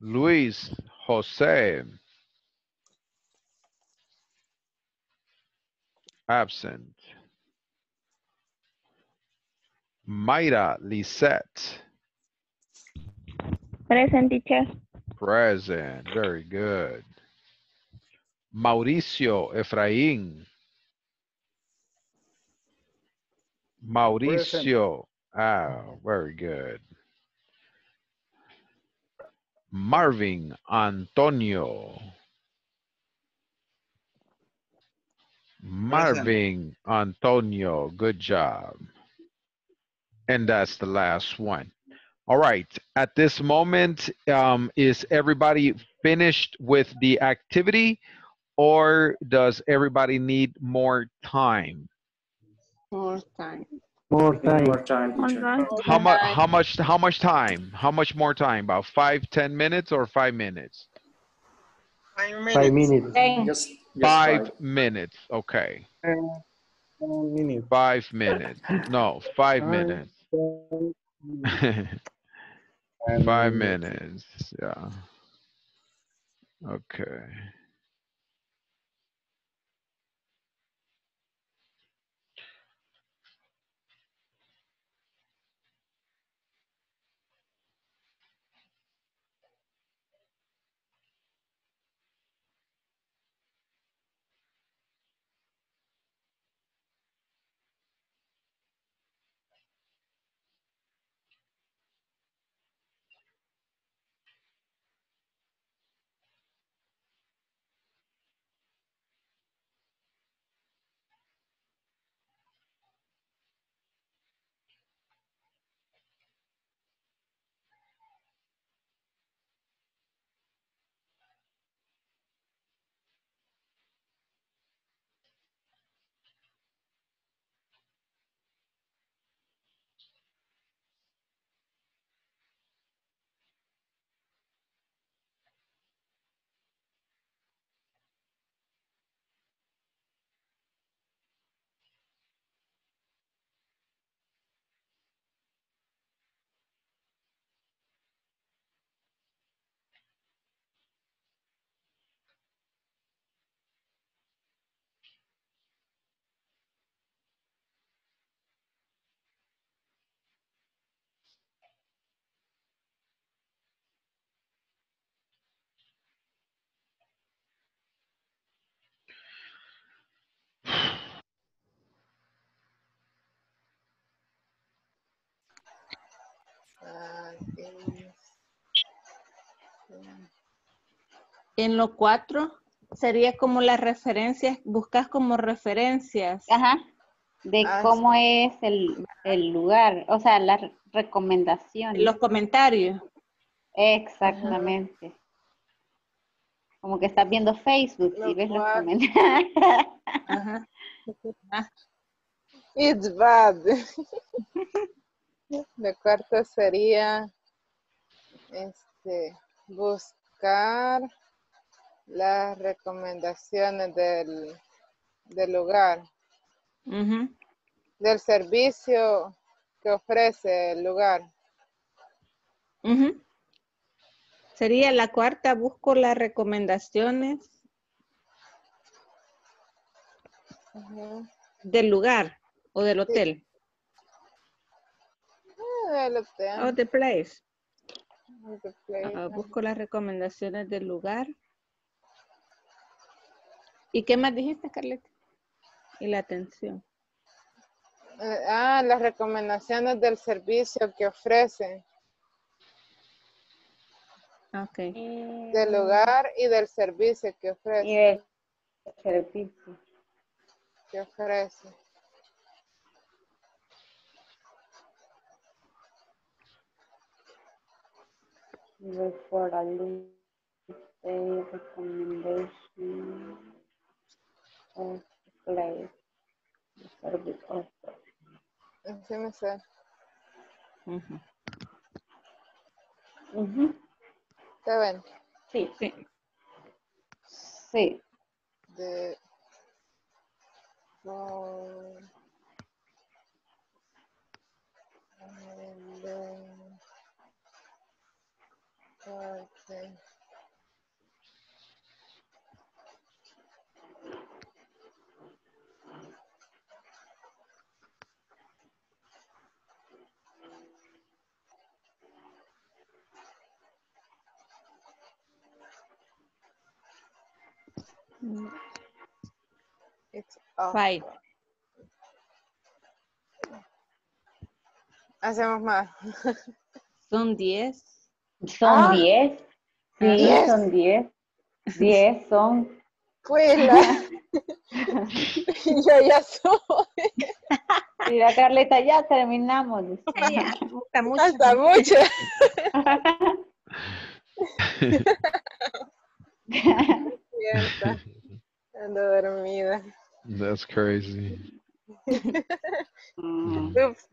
Luis Jose. Absent. Mayra Lisette. Present teacher. Present. Very good. Mauricio Efraín. Mauricio. Ah, very good. Marvin Antonio. Marvin Antonio. Good job. And that's the last one. All right. At this moment, um, is everybody finished with the activity or does everybody need more time? More time. More time. More time, oh teacher. How much, how much, how much time? How much more time? About five, ten minutes or five minutes? Five minutes. Five minutes. minutes. Just, just Five minutes. Okay. One minute. Five minutes. No, five Five. minutes. Five minutes. Yeah. Okay. Ah, en lo cuatro sería como las referencias, buscas como referencias. De ah, cómo es el, lugar, o sea, las recomendaciones. Los comentarios. Exactamente. Como que estás viendo Facebook y ves los comentarios. Ajá. It's bad. De cuarto sería este, buscar las recomendaciones del, del lugar, del servicio que ofrece el lugar. Sería la cuarta, busco las recomendaciones del lugar o del hotel. Ah, del hotel, O the place. the place, ajá. busco las recomendaciones del lugar. ¿Y qué más dijiste, Carleta? Y la atención. Eh, Ah, las recomendaciones del servicio que ofrece, Ok. del lugar y del servicio que Y ofrece, de servicio. que ofrece. Look for a list, a recommendation of place, the service offer. Así me sé. Ujú. Ujú. ¿Está bien? Sí, Sí. sí. De, for- de- ok. Mm, It's off. Five. Hacemos más. Son 10. Son Ah. 10. Sí, Diez. son 10. 10 son. Pues la... Yo ya soy. Mira, Carleta, ya terminamos. Ya, gusta mucho. Hasta mucho. Ando dormida. That's crazy. Mm, Oops.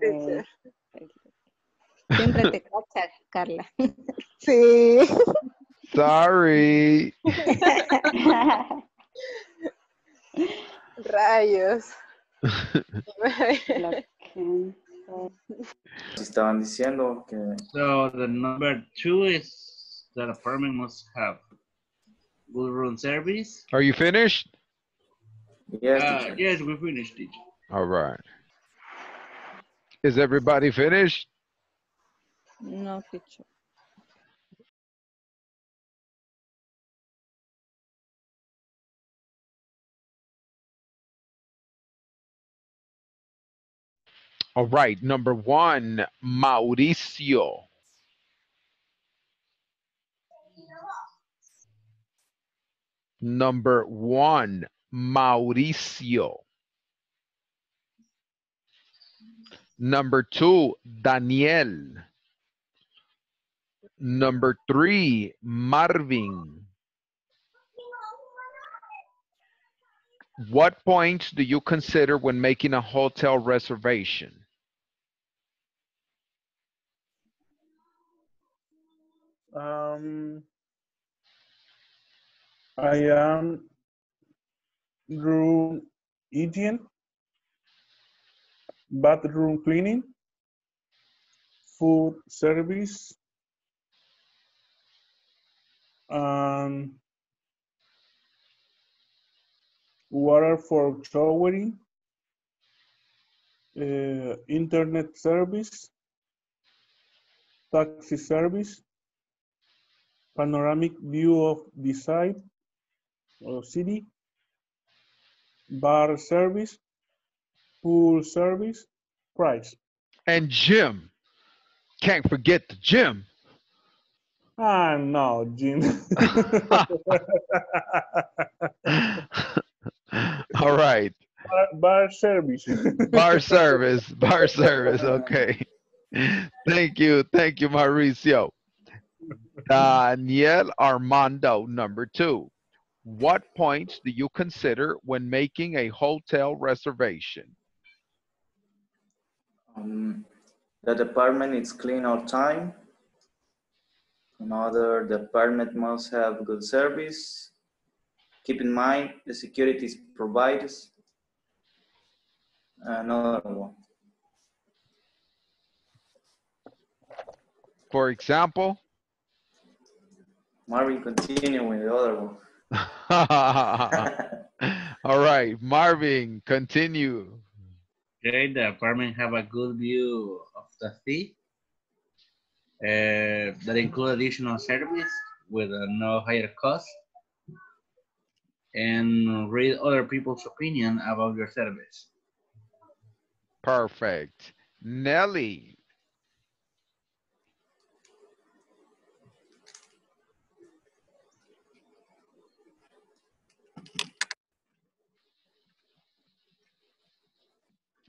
Siempre te cacha, Carla. Sí. Sorry. Rayos. Lo que- Si estaban diciendo que So the number two is that a apartment must have good room service. Are you finished? yes, Uh, yes, we finished it. All right. Is everybody finished? No, teacher. All right. Number one, Mauricio. Number one, Mauricio. Number two, Daniel. Number three, Marvin. What points do you consider when making a hotel reservation? Um, I am room eating, bathroom cleaning, food service, and water for showering, uh, internet service, taxi service, panoramic view of the site or city, bar service, pool service, price. And gym. Can't forget the gym. Ah, no, Jean. All right. bar, bar service. Bar service, bar service. Okay. Thank you. Thank you, Mauricio. Daniel Armando, number two. What points do you consider when making a hotel reservation? Um, the department is clean all time. Another, the department must have good service. Keep in mind, the security is provided. Another one. For example, Marvin, continue with the other one. all right, Marvin, continue. Okay, the apartment have a good view of the sea. Uh, that include additional service with a no higher cost. And read other people's opinion about your service. Perfect. Nelly,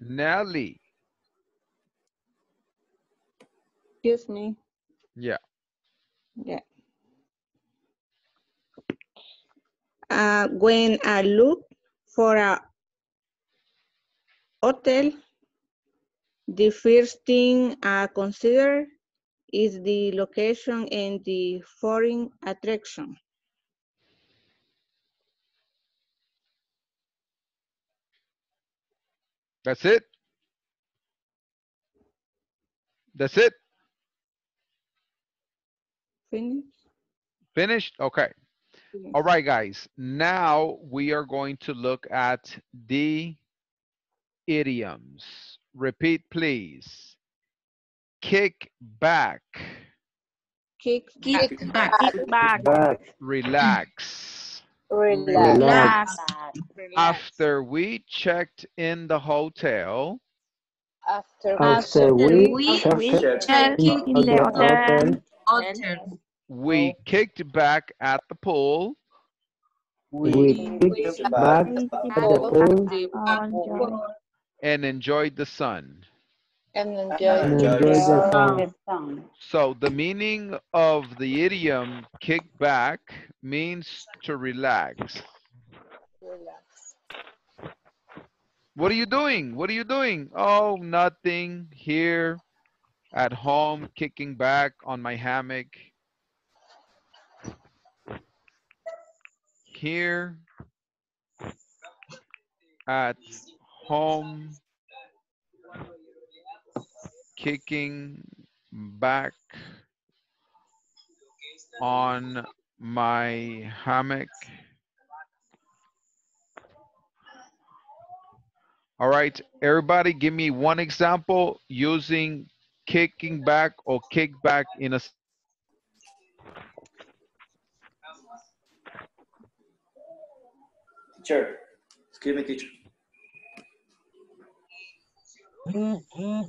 Nelly. Excuse me. Yeah. Yeah. Uh, when I look for a hotel, the first thing I consider is the location and the foreign attraction. That's it? That's it? Finish? Finished? Okay. Finish. All right, guys. Now we are going to look at the idioms. Repeat, please. Kick back, Kick, Kick back. Back. Back. relax. Relax. Relax. After we checked in the hotel, After After we we check Check. check in in the the hotel, hotel. We oh. kicked back at the pool we We kicked kicked back at the pool and enjoyed the sun. and enjoy and Enjoy enjoy the the sun. The song. So the meaning of the idiom kick back means to relax. relax. What are you doing? What are you doing? Oh, nothing. Here at home, kicking back on my hammock. Here at home, kicking back on my hammock. All right, everybody give me one example using kicking back or kick back in a s- Teacher. Excuse me, teacher. Mm-hmm.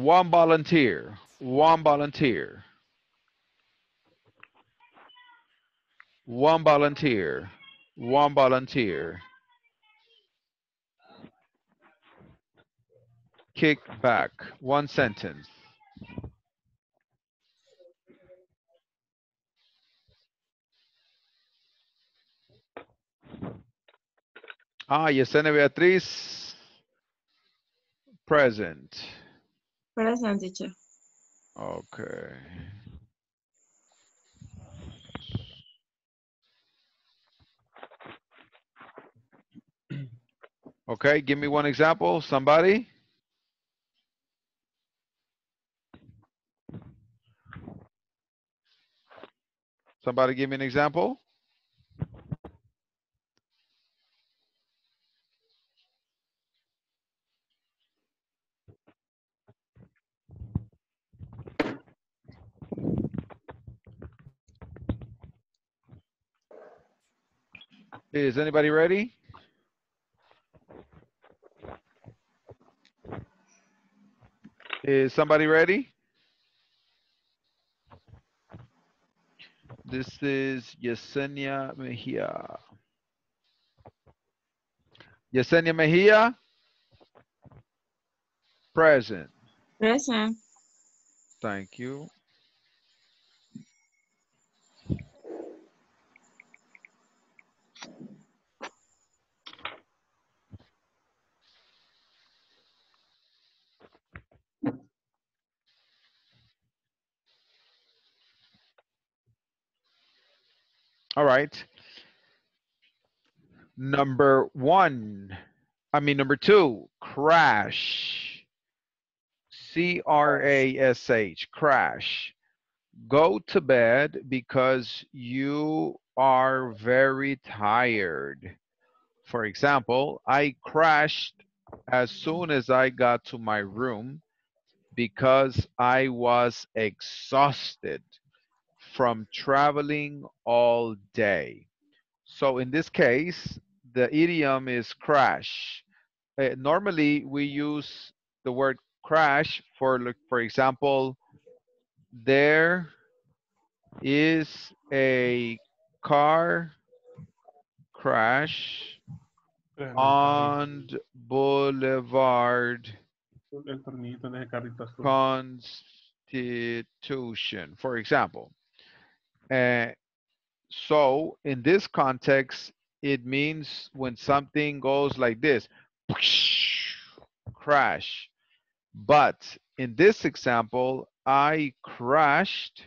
One volunteer, one volunteer. One volunteer, one volunteer. kick back. One sentence. Ah, Yesenia Beatriz. Present. Present, teacher. Okay. Okay, give me one example, somebody. Somebody give me an example. Is anybody ready? Is somebody ready? This is Yesenia Mejia. Yesenia Mejia? Present. Present. Thank you. All right. Number one, I mean, number two, crash. C R A S H, crash. Go to bed because you are very tired. For example, I crashed as soon as I got to my room because I was exhausted from traveling all day. So in this case, the idiom is crash. Uh, normally, we use the word crash for, for example, there is a car crash on Boulevard El tornillito en ese carrito azul. Constitution, for example. So in this context, it means when something goes like this, crash. But in this example, I crashed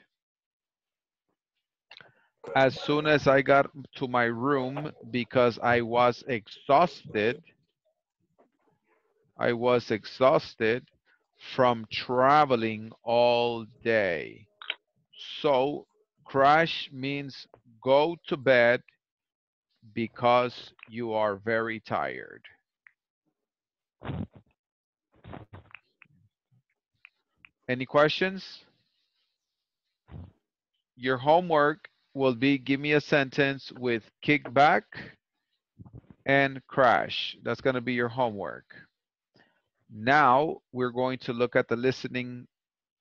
as soon as I got to my room because I was exhausted. I was exhausted from traveling all day. So crash means go to bed because you are very tired. Any questions? Your homework will be give me a sentence with kickback and crash. That's going to be your homework. Now we're going to look at the listening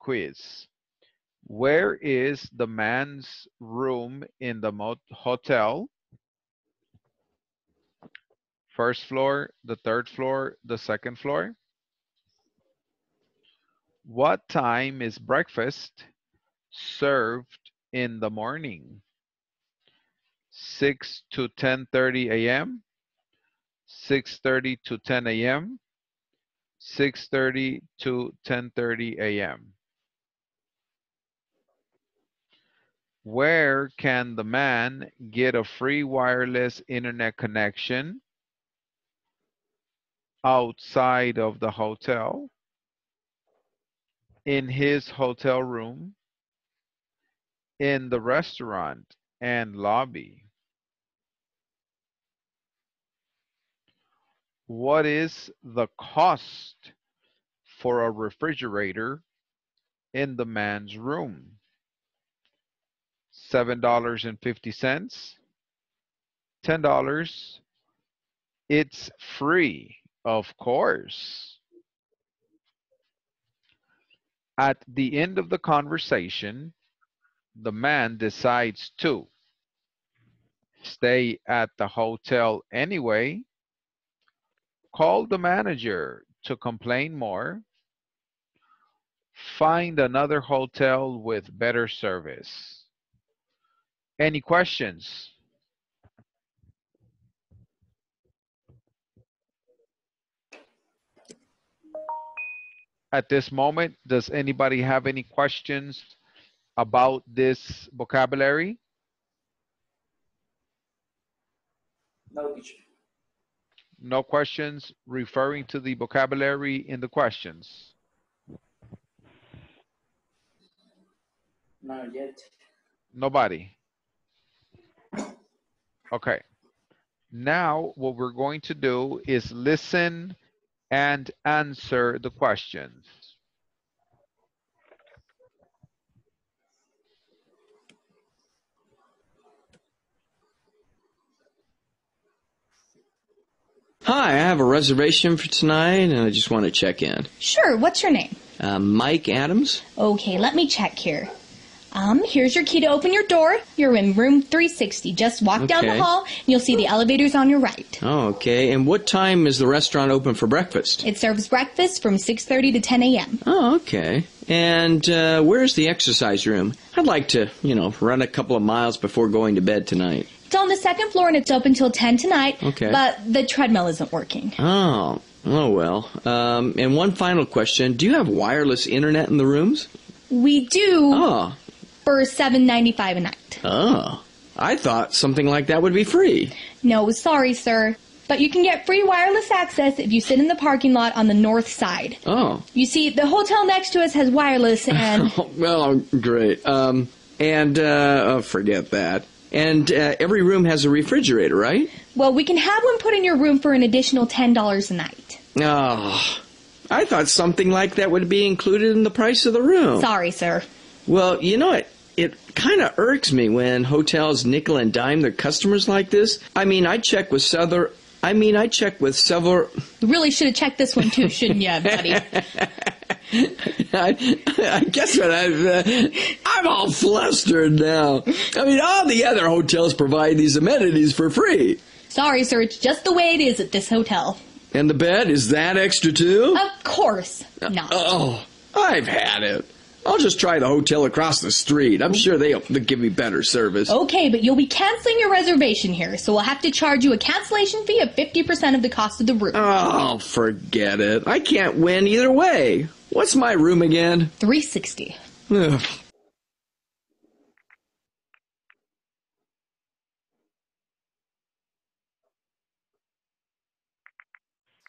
quiz. Where is the man's room in the hotel? First floor, the third floor, the second floor? What time is breakfast served in the morning? 6 to 10:30 a.m., 6:30 to 10 a.m., 6:30 to 10:30 a.m. Where can the man get a free wireless internet connection? Outside of the hotel? In his hotel room? In the restaurant and lobby? What is the cost for a refrigerator in the man's room? $7.50, $10. It's free, of course. At the end of the conversation, the man decides to stay at the hotel anyway, call the manager to complain more, find another hotel with better service. Any questions? At this moment, does anybody have any questions about this vocabulary? No, teacher. No questions referring to the vocabulary in the questions. Not yet. Nobody. Okay. Now, what we're going to do is listen and answer the questions. Hi, I have a reservation for tonight and I just want to check in. Sure, what's your name? Uh, Mike Adams? Okay, let me check here. Um, here's your key to open your door. You're in room 360. Just walk down the hall and you'll see the elevators on your right. Oh, okay. And what time is the restaurant open for breakfast? It serves breakfast from 6:30 to 10 a.m. Oh, okay. And uh, where's the exercise room? I'd like to, you know, run a couple of miles before going to bed tonight. It's on the second floor and it's open till 10 tonight. Okay. But the treadmill isn't working. Oh, oh well. Um, and one final question: Do you have wireless internet in the rooms? We do Oh, for 7.95 a night. oh. I thought something like that would be free. No, sorry, sir. But you can get free wireless access if you sit in the parking lot on the north side. Oh, You see, the hotel next to us has wireless and well, great. Um, and uh, oh, forget that. And uh, every room has a refrigerator, right? Well, we can have one put in your room for an additional $10 a night. Oh, I thought something like that would be included in the price of the room. Sorry, sir. Well, you know, it, it kind of irks me when hotels nickel and dime their customers like this. I mean, I check with several. I mean, I check with several. You really should have checked this one too, shouldn't you, buddy? I, I guess what I've, uh, I'm all flustered now. I mean, all the other hotels provide these amenities for free. Sorry, sir. It's just the way it is at this hotel. And the bed is that extra too? Of course not. Oh, I've had it. I'll just try the hotel across the street. I'm sure they'll, they'll give me better service. Okay, but you'll be canceling your reservation here, so we'll have to charge you a cancellation fee of 50% of the cost of the room. Oh, forget it. I can't win either way. What's my room again? 360. Ugh.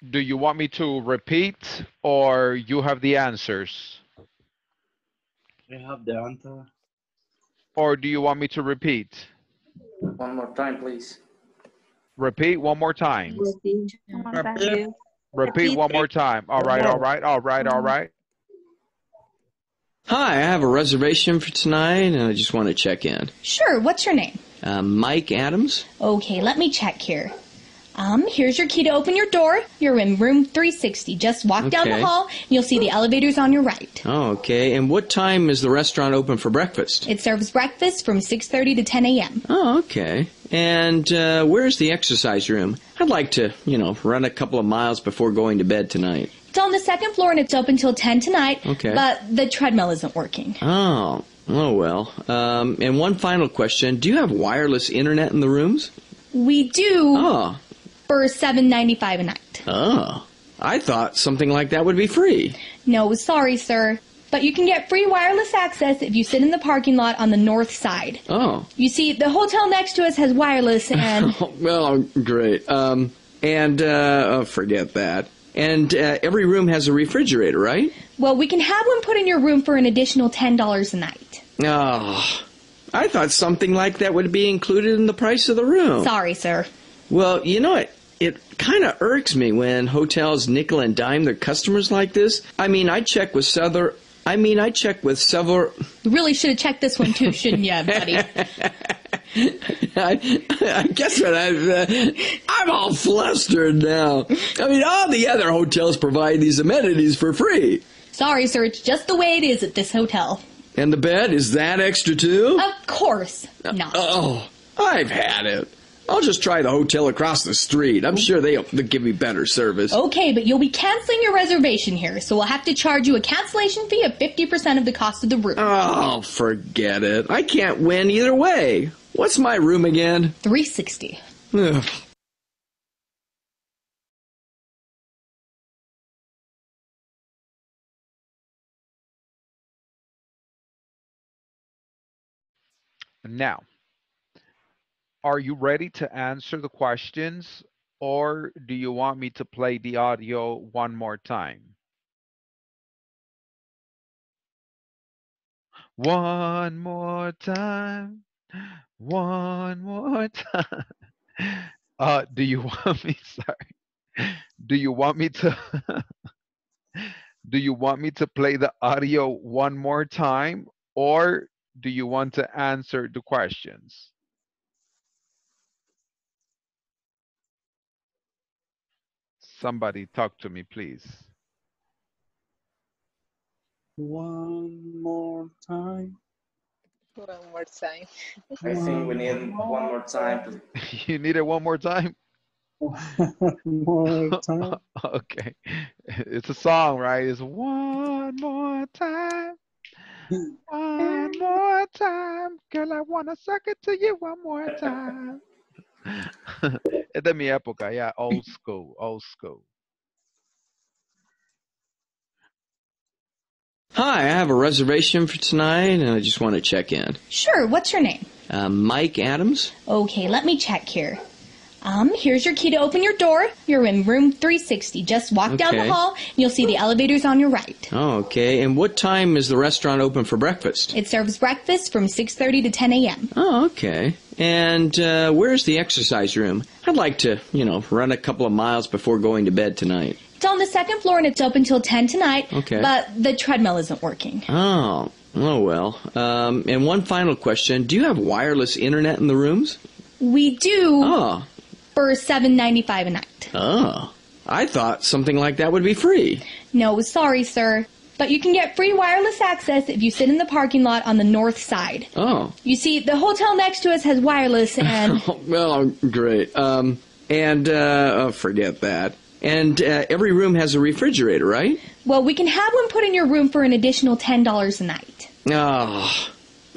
Do you want me to repeat or you have the answers? I have the answer. Or do you want me to repeat? One more time, please. Repeat one more time. Repeat. Repeat one more time. All right, all right, all right, all right. Hi, I have a reservation for tonight and I just want to check in. Sure, what's your name? Uh, Mike Adams? Okay, let me check here. Um, here's your key to open your door. You're in room 360. Just walk down the hall and you'll see the elevators on your right. Oh, okay. And what time is the restaurant open for breakfast? It serves breakfast from 6:30 to 10 a.m. Oh, okay. And uh, where's the exercise room? I'd like to, you know, run a couple of miles before going to bed tonight. It's on the second floor and it's open till 10 tonight. Okay. But the treadmill isn't working. Oh, oh well. Um, and one final question: Do you have wireless internet in the rooms? We do Oh, for 7.95 a night. oh. I thought something like that would be free. No, sorry, sir. But you can get free wireless access if you sit in the parking lot on the north side. Oh, You see, the hotel next to us has wireless and well, great. Um, and uh, oh, forget that. And uh, every room has a refrigerator, right? well, we can have one put in your room for an additional $10 a night. Oh, I thought something like that would be included in the price of the room. Sorry, sir. Well, you know, it, it kind of irks me when hotels nickel and dime their customers like this. I mean, I check with several. I mean, I check with several. You really should have checked this one too, shouldn't you, buddy? I, I guess what I've, uh, I'm all flustered now. I mean, all the other hotels provide these amenities for free. Sorry, sir. It's just the way it is at this hotel. And the bed is that extra too? Of course not. Oh, I've had it. I'll just try the hotel across the street. I'm sure they'll, they'll give me better service. Okay, but you'll be canceling your reservation here, so we'll have to charge you a cancellation fee of 50% of the cost of the room. Oh, forget it. I can't win either way. What's my room again? 360. Ugh. Now, are you ready to answer the questions or do you want me to play the audio one more time? One more time. One more time. Uh, do you want me, sorry. Do you want me to, do you want me to play the audio one more time or do you want to answer the questions? Somebody talk to me, please. One more time. One more time. I think we need one more time. You need it one more time? One more time. Okay. It's a song, right? It's one more time. One more time. Girl, I wanna suck it to you one more time. es de mi época, ya, old school, old school. Hi, I have a reservation for tonight, and I just want to check in. Sure, what's your name? Uh, Mike Adams. Okay, let me check here. Um, here's your key to open your door. You're in room 360. Just walk down the hall, and you'll see the elevators on your right. Oh, okay. And what time is the restaurant open for breakfast? It serves breakfast from 6:30 to 10 a.m. Oh, okay. And uh, where's the exercise room? I'd like to, you know, run a couple of miles before going to bed tonight. It's on the second floor and it's open till 10 tonight. Okay. But the treadmill isn't working. Oh, oh well. Um, and one final question: Do you have wireless internet in the rooms? We do Oh, for 7.95 a night. oh. I thought something like that would be free. No, sorry, sir. But you can get free wireless access if you sit in the parking lot on the north side. Oh, You see, the hotel next to us has wireless and well, great. Um, and uh, oh, forget that. And uh, every room has a refrigerator, right? well, we can have one put in your room for an additional $10 a night. Oh,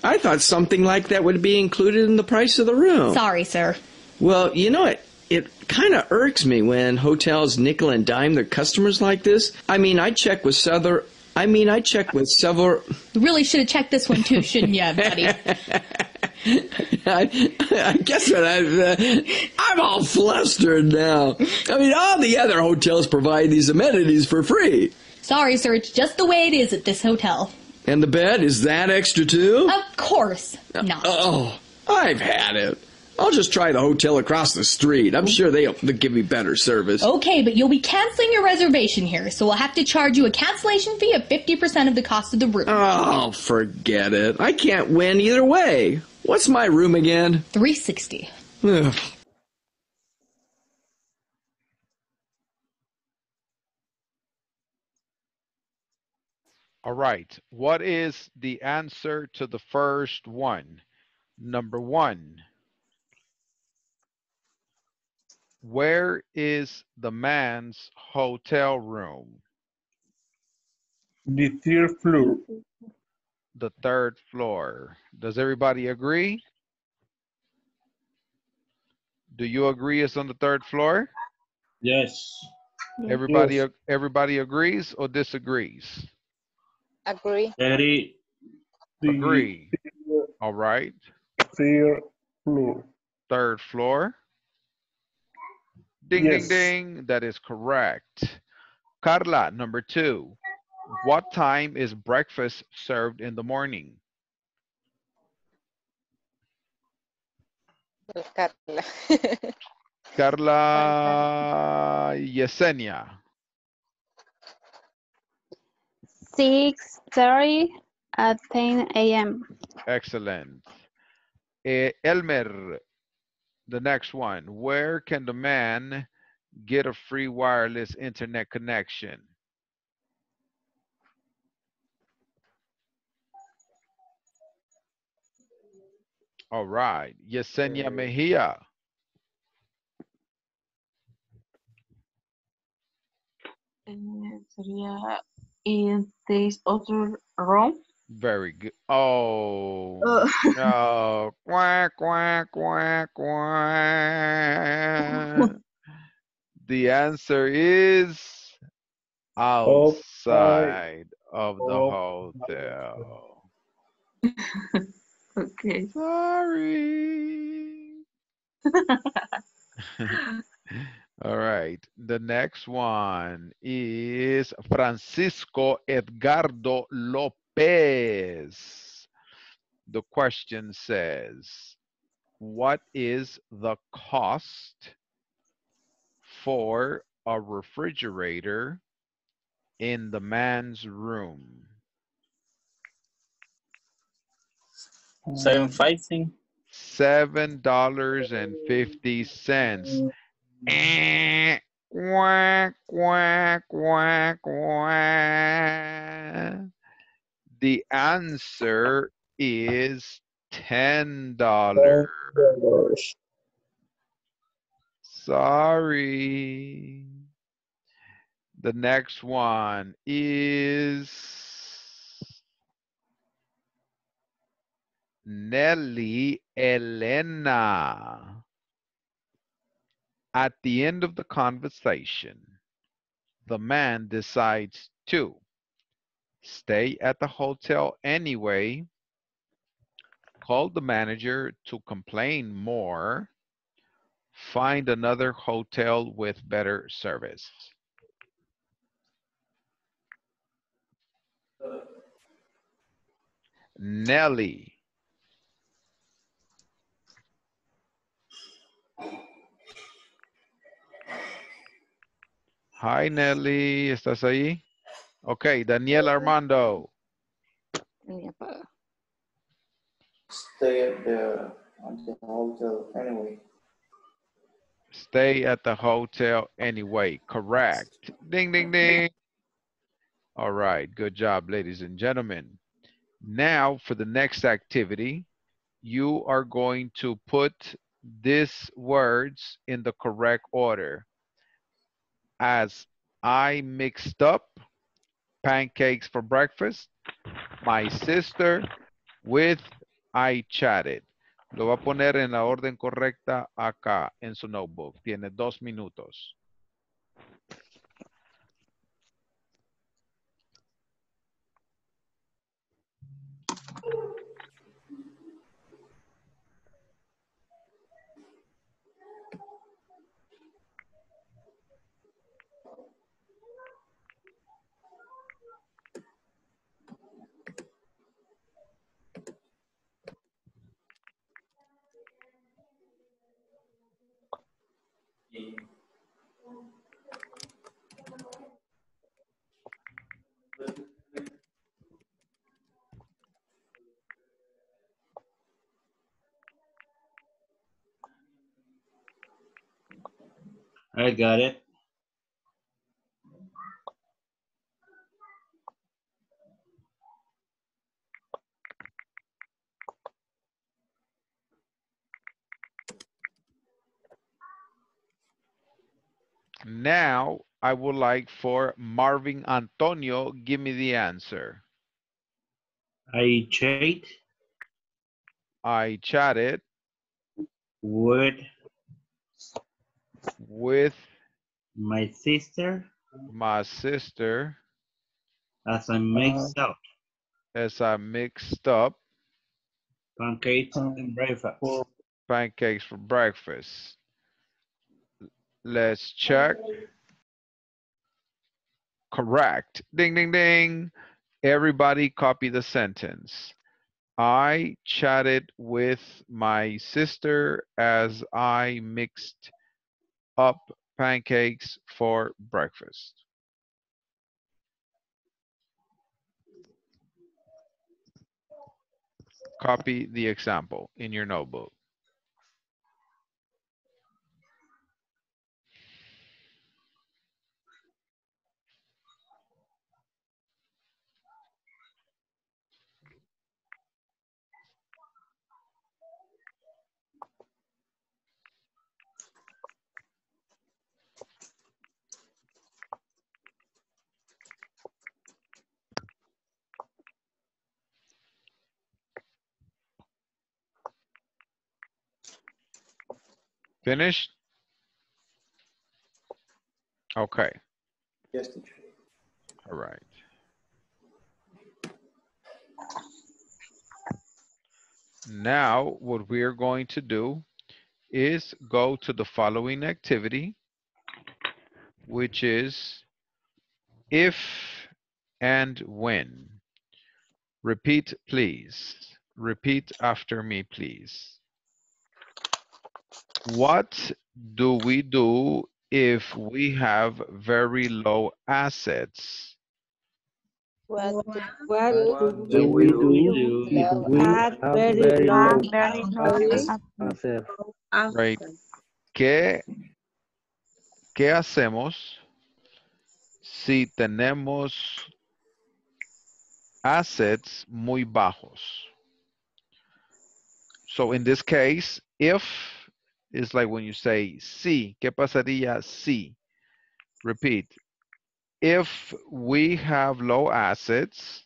I thought something like that would be included in the price of the room. Sorry, sir. Well, you know it. It kind of irks me when hotels nickel and dime their customers like this. I mean, I check with several. I mean, I check with several. You really should have checked this one too, shouldn't you, buddy? I, I guess what I, uh, I'm all flustered now. I mean, all the other hotels provide these amenities for free. Sorry, sir. It's just the way it is at this hotel. And the bed is that extra too? Of course not. Oh, I've had it. I'll just try the hotel across the street. I'm sure they'll, they'll give me better service. Okay, but you'll be canceling your reservation here, so we'll have to charge you a cancellation fee of 50% of the cost of the room. Oh, forget it. I can't win either way. What's my room again? 360. Ugh. All right. What is the answer to the first one? Number one. Where is the man's hotel room? The third floor. The third floor. Does everybody agree? Do you agree it's on the third floor? Yes. Everybody, Yes. everybody agrees or disagrees? Agree. Eddie, The Agree. All right. third floor. Third floor. Ding, Yes. ding, ding. That is correct. Carla, number two. What time is breakfast served in the morning? Carla. Carla Yesenia. 6.30 at 10 a.m. Excellent. Eh, Elmer, the next one. Where can the man get a free wireless internet connection? All right. Yesenia Mejia. Sería in this other room. Very good. Oh, Oh. Quack, quack, quack, quack. The answer is outside of the hotel. Okay. Sorry. All right. The next one is Francisco Edgardo Lopez. The question says, what is the cost for a refrigerator in the man's room? Seven facing. Seven dollars and fifty cents. Eh, quack, quack, quack, quack. The answer is ten dollars. Sorry. The next one is Nelly Elena. At the end of the conversation, the man decides to stay at the hotel anyway, call the manager to complain more, find another hotel with better service. Nelly. Hi Nelly, ¿estás ahí? Ok, Daniel Armando. Stay at the, at the hotel anyway. Stay at the hotel anyway. Correct. Ding, ding, ding. All right. Good job, ladies and gentlemen. Now for the next activity, you are going to put these words in the correct order. As I mixed up pancakes for breakfast, my sister with I chatted. Lo va a poner en la orden correcta acá en su notebook. Tiene dos minutos. I got it. Now, I would like for Marvin Antonio, give me the answer. I chat I chatted with with my sister my sister as I mixed uh, up as I mixed up pancakes and breakfast. pancakes for breakfast. Let's check. Correct. Ding, ding, ding. Everybody copy the sentence. I chatted with my sister as I mixed up pancakes for breakfast. Copy the example in your notebook. Finished? Okay, Yes, teacher. all right. Now, what we are going to do is go to the following activity which is if and when. Repeat, please. Repeat after me, please. What do we do if we have very low assets? What, What do do we do if we have very very low low assets? Right. ¿Qué, ¿Qué hacemos si tenemos assets muy bajos? So in this case, if is like when you say si, ¿qué pasaría si? Repeat. If we have low assets,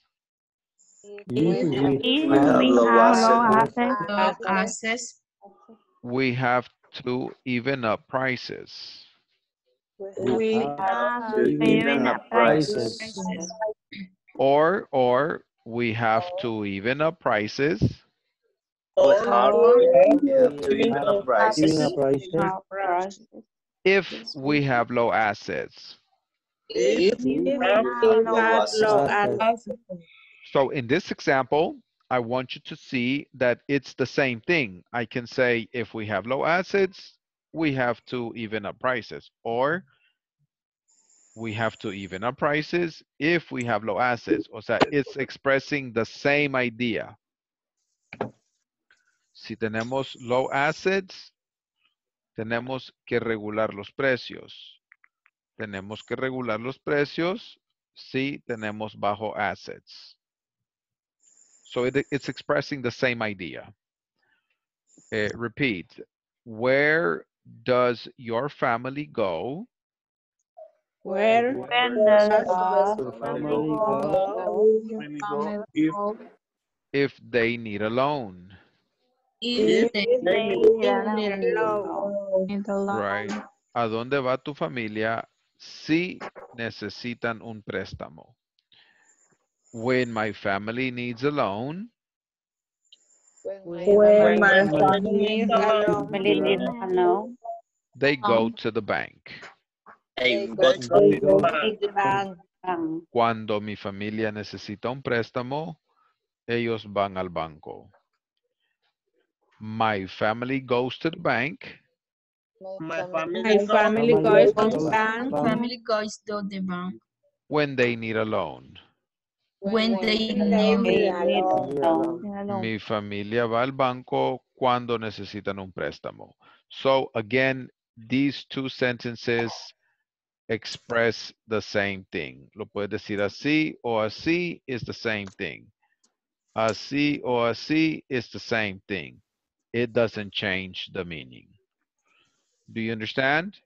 If we have we have low assets, assets, Low assets. we have to even up prices. we have to even up prices. Or, or we have to even up prices Oh, or we have to even up prices. if we have low assets. If we have low assets. So in this example, I want you to see that it's the same thing. I can say if we have low assets, we have to even up prices. Or we have to even up prices if we have low assets. O sea, it's expressing the same idea. Si tenemos low assets, tenemos que regular los precios. Tenemos que regular los precios si tenemos bajo assets. So it, it's expressing the same idea. Eh, repeat. Where does your family go Where when does Your family go if if they need a loan? If they they? Right. ¿A dónde va tu familia si necesitan un préstamo? When my family needs a loan, When my family needs a loan. Family needs a loan. they go to the bank. they go to the bank. Um, Cuando mi familia necesita un préstamo, ellos van al banco. My family goes to the bank My my family goes to the bank family goes to the bank when they need a loan. when they they need need a loan. Mi familia va al banco cuando necesitan un préstamo. So again, these two sentences express the same thing. Lo puedes decir así o así is the same thing. Así o así is the same thing. It doesn't change the meaning. Do you understand?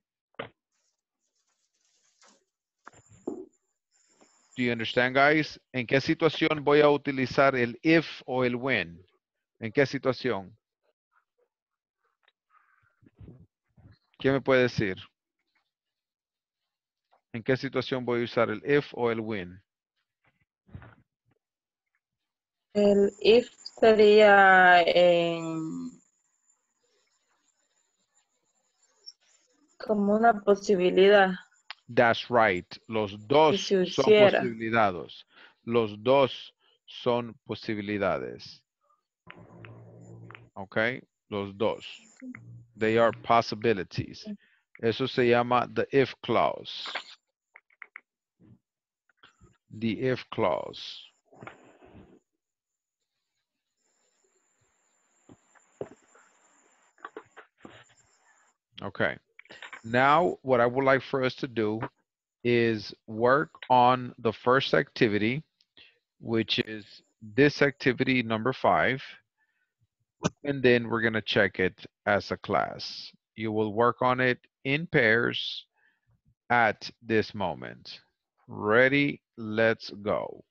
Do you understand, guys? ¿En qué situación voy a utilizar el if o el when? ¿En qué situación? ¿Quién me puede decir? ¿En qué situación voy a usar el if o el when? El if sería en como una posibilidad. That's right. Los dos son posibilidades. Los dos son posibilidades. Okay? Los dos. They are possibilities. Eso se llama the if clause. The if clause. Okay. Now, what I would like for us to do is work on the first activity, which is this activity number five. And then we're going to check it as a class. You will work on it in pairs at this moment. Ready? Let's go.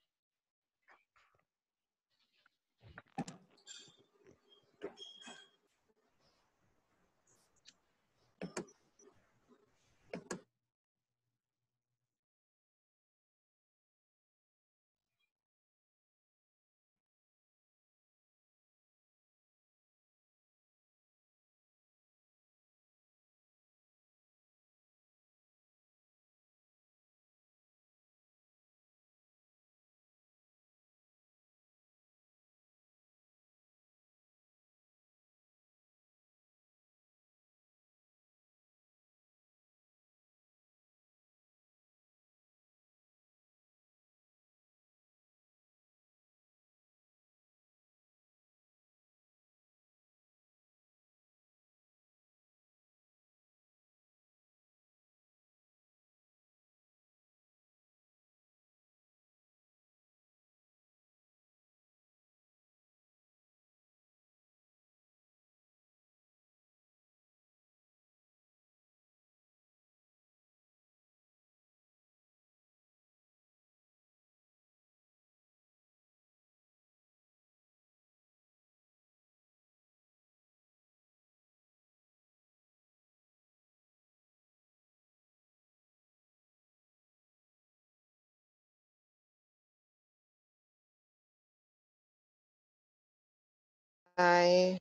I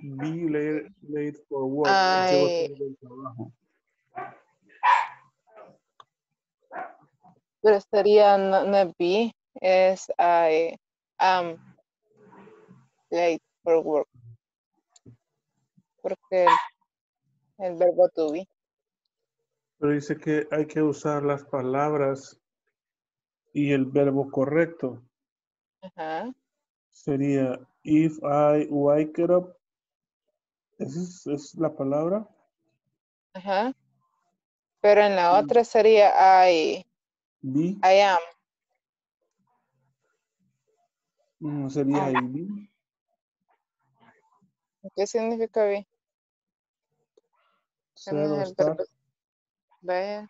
Be late, late for work. Pero sería no, no be, es I am late for work. Porque el, el verbo to be. Pero dice que hay que usar las palabras y el verbo correcto. Ajá. Sería if I wake it up. ¿Esa es, es la palabra? Ajá. Pero en la otra sería I, Be. I am. No sería I be. ¿Qué significa be? Estar. Vaya.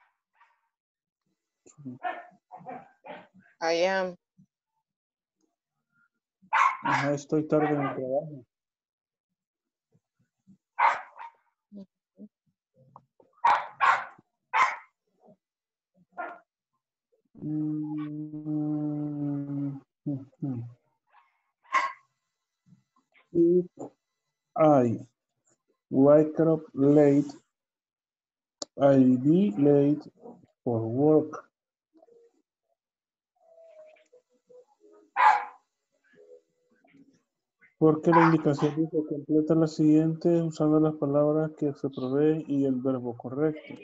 I am. Estoy tarde en el trabajo. Mm, ujú. If I wake up late, I'll be late for work. Porque la indicación dice completa la siguiente usando las palabras que se provee y el verbo correcto.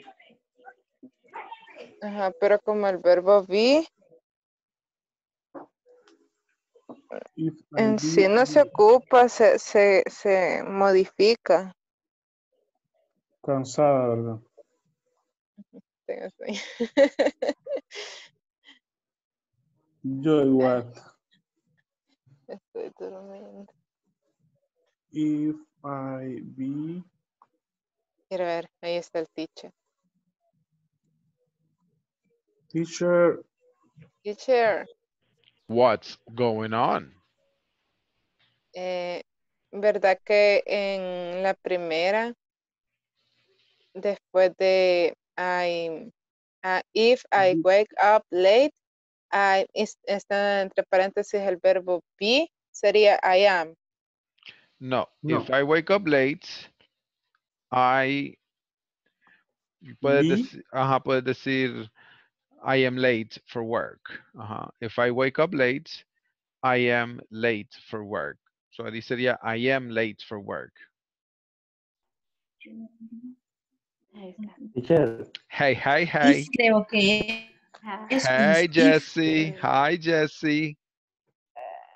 Ajá, pero como el verbo be en sí no se ocupa, se, se, se modifica. cansada, ¿verdad? Tengo sueño. Yo igual. Estoy durmiendo. If I be Quiero ver, ahí está el teacher. teacher, Teacher, What's going on? eh, ¿verdad que en la primera, después de I, ah, if I wake up late, I, es- está entre paréntesis el verbo be, sería I am. No. No. If I wake up late, I puedes Be. decir, ajá, puedes decir I am late for work. Ajá. If I wake up late, I am late for work. So ahí sería I am late for work. Ahí está. Teacher, Hey, hey, hey. Y creo que Ajá. es Hey, if. Jesse. Hi, Jesse.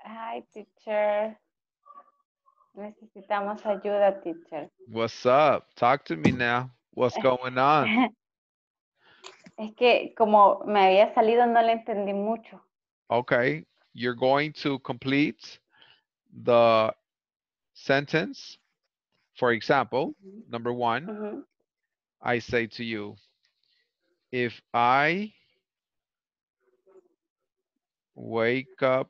Hi, teacher. Necesitamos ayuda, teacher. What's up? Talk to me now. What's going on? Es que como me había salido no le entendí mucho. Okay. You're going to complete the sentence. For example, number one. I say to you, if I wake up,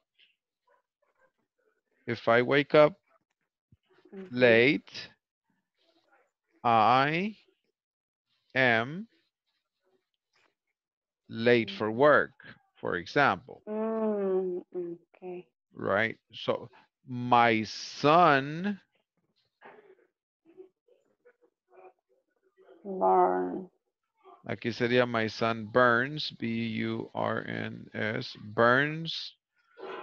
if I wake up. Mm-hmm. late, I am late mm. for work, for example, Mm, okay. right? So my son Born. Aquí sería my son burns, B-U-R-N-S, burns.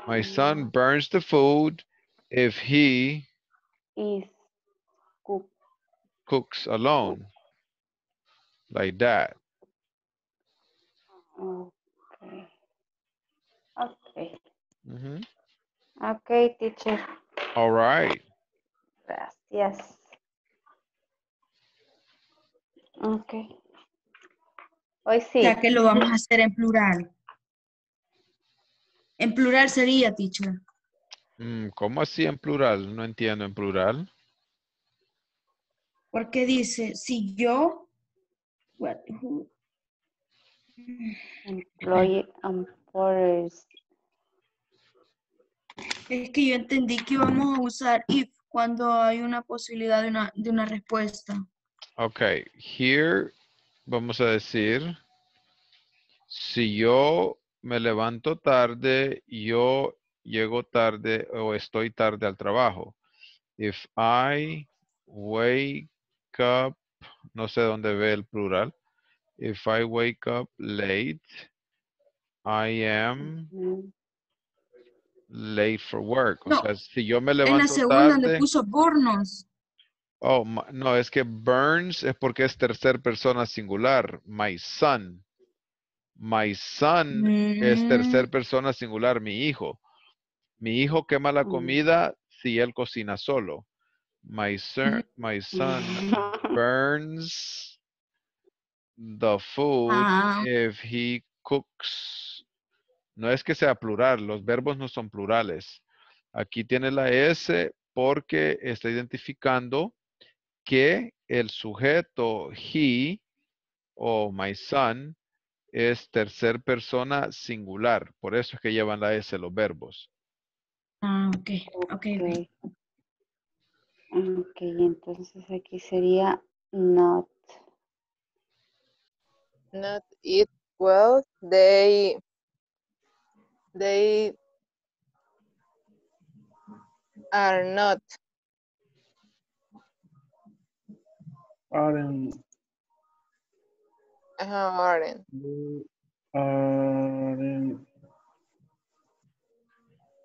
My son mm. burns the food if he Is cook. cooks alone. Like that. Okay. Okay. Mhm. Okay, teacher. All right. Gracias. Okay. Hoy sí. Ya que lo vamos a hacer en plural. En plural sería, teacher. Mm, ¿Cómo así en plural? No entiendo en plural. Porque dice, si yo... what, who- Employee employers. Es que yo entendí que íbamos a usar if cuando hay una posibilidad de una, de una respuesta. Okay, here vamos a decir, si yo me levanto tarde, yo llego tarde o estoy tarde al trabajo. If I wake up, no sé dónde ve el plural. If I wake up late, I am late for work. O sea, si yo me En la levanto segunda tarde. le puso Bornos. Oh, no, es que burns es porque es tercer persona singular. My son. My son es tercer Mm. persona singular, mi hijo. Mi hijo quema la comida si él cocina solo. My son, my son burns the food Ah. if he cooks. No es que sea plural, los verbos no son plurales. Aquí tiene la S porque está identificando que el sujeto he o my son es tercer persona singular. Por eso es que llevan la S los verbos. Ah, ok, ok, ok. Ok, entonces aquí sería not. Not eat well. They they are not. Aren't, Ajá, aren't. aren't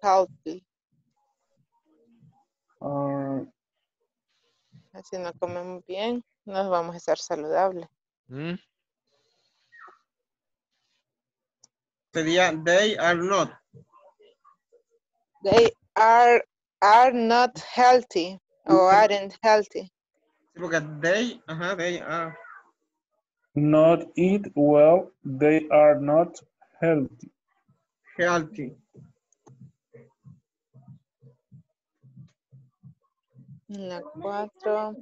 Healthy. Are Si no comemos bien, no vamos a estar saludables. ¿Mm? Sería they are not. They are are not healthy or aren't healthy. Sí, porque they, ajá, they are. not eat well, they are not healthy. Healthy. En la cuatro,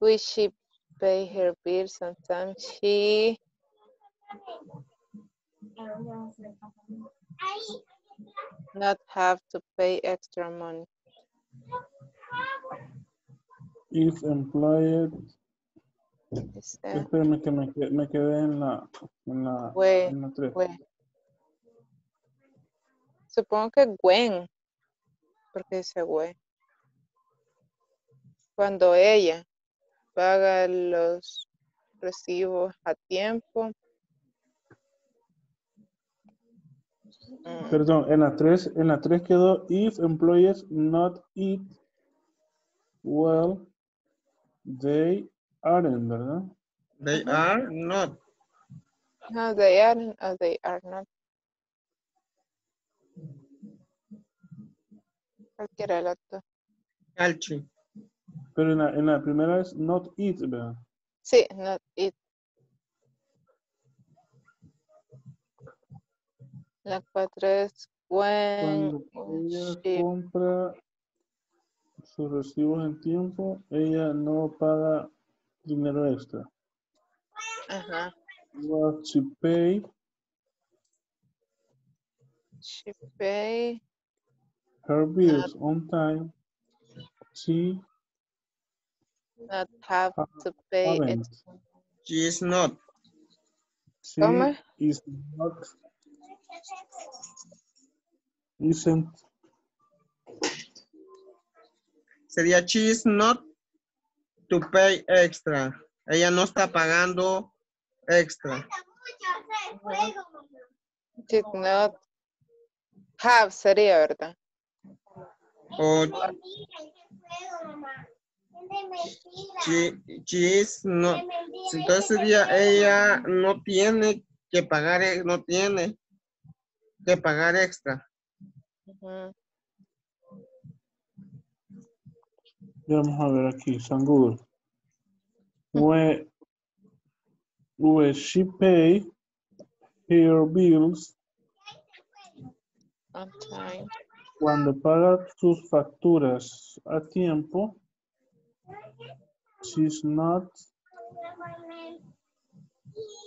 we she pay her bills sometimes she not have to pay extra money. If employed, Dice, espérame que me, me quedé en la, en la, we, en la tres. we. Supongo que Gwen, porque dice we. Cuando ella paga los recibos a tiempo. Mm, Perdón, en la 3, en la 3 quedó if employees not eat well, they aren't, ¿verdad? They are not. No, they aren't or they are not. Cualquiera de las dos. Healthy. Pero en la, en la primera es not eat, ¿verdad? Sí, not it. La cuatro es when Cuando ella she compra sus recibos en tiempo, ella no paga dinero extra. Ajá. What she pay, She pay her bills on time, she not have to pay extra. She is not. She ¿Cómo? is not, isn't, Sería she is not to pay extra. Ella no está pagando extra. Did not have sería, ¿verdad? O she, she is not. Entonces sería ella no tiene que pagar, e- no tiene que pagar extra. Vamos a ver aquí, San Google. When, when she pay her bills, time. cuando paga sus facturas a tiempo, she's not,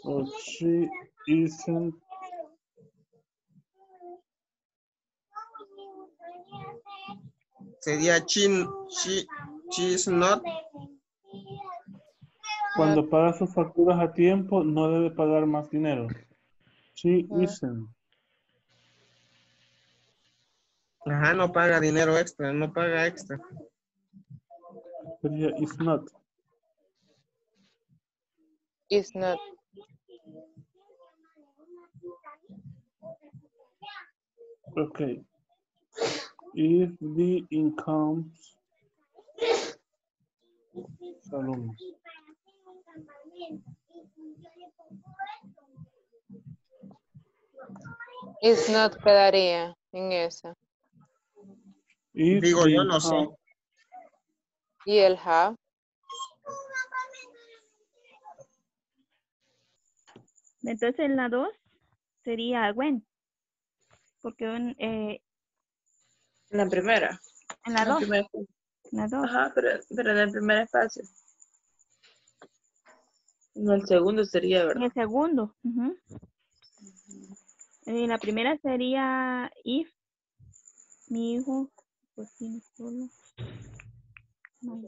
or she isn't Sería she, she, she is not. Cuando paga sus facturas a tiempo, no debe pagar más dinero. She isn't. Ajá, no paga dinero extra, no paga extra. Sería is not. Is not. Okay. If the incomes Salomos. Is not quedaría en esa. If Digo, yo no sé. Y el have. Entonces en la 2 sería when. Porque un, eh, En la primera. en la En la 2. primera. En la 2. Ajá, pero, pero en el primer espacio. En el segundo sería, En ¿verdad? el segundo. ujú. En la primera sería if mi hijo cocina solo. Bueno,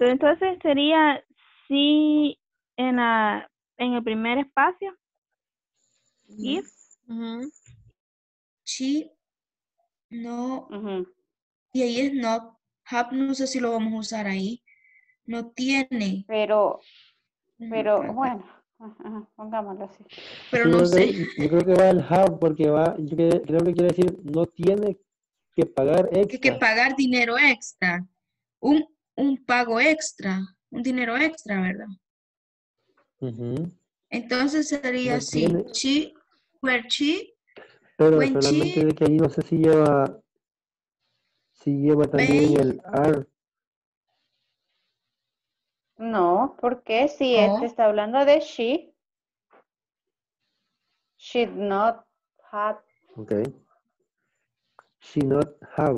entonces sería si en la en el primer espacio. If. She no. Y ahí es not. Have no sé si lo vamos a usar ahí. No tiene. Pero, pero bueno, ajá, pongámoslo así. Pero no sé. que- yo creo que va el have porque va, yo que- creo que quiere decir no tiene que pagar que, que extra. pagar dinero extra. Un, un pago extra. Un dinero extra, ¿verdad? Entonces sería No así. tiene. She, where she, Pero solamente de que ahí no sé si lleva, si lleva también el are. No, porque si este No. está hablando de she, should not have. Okay. She not have.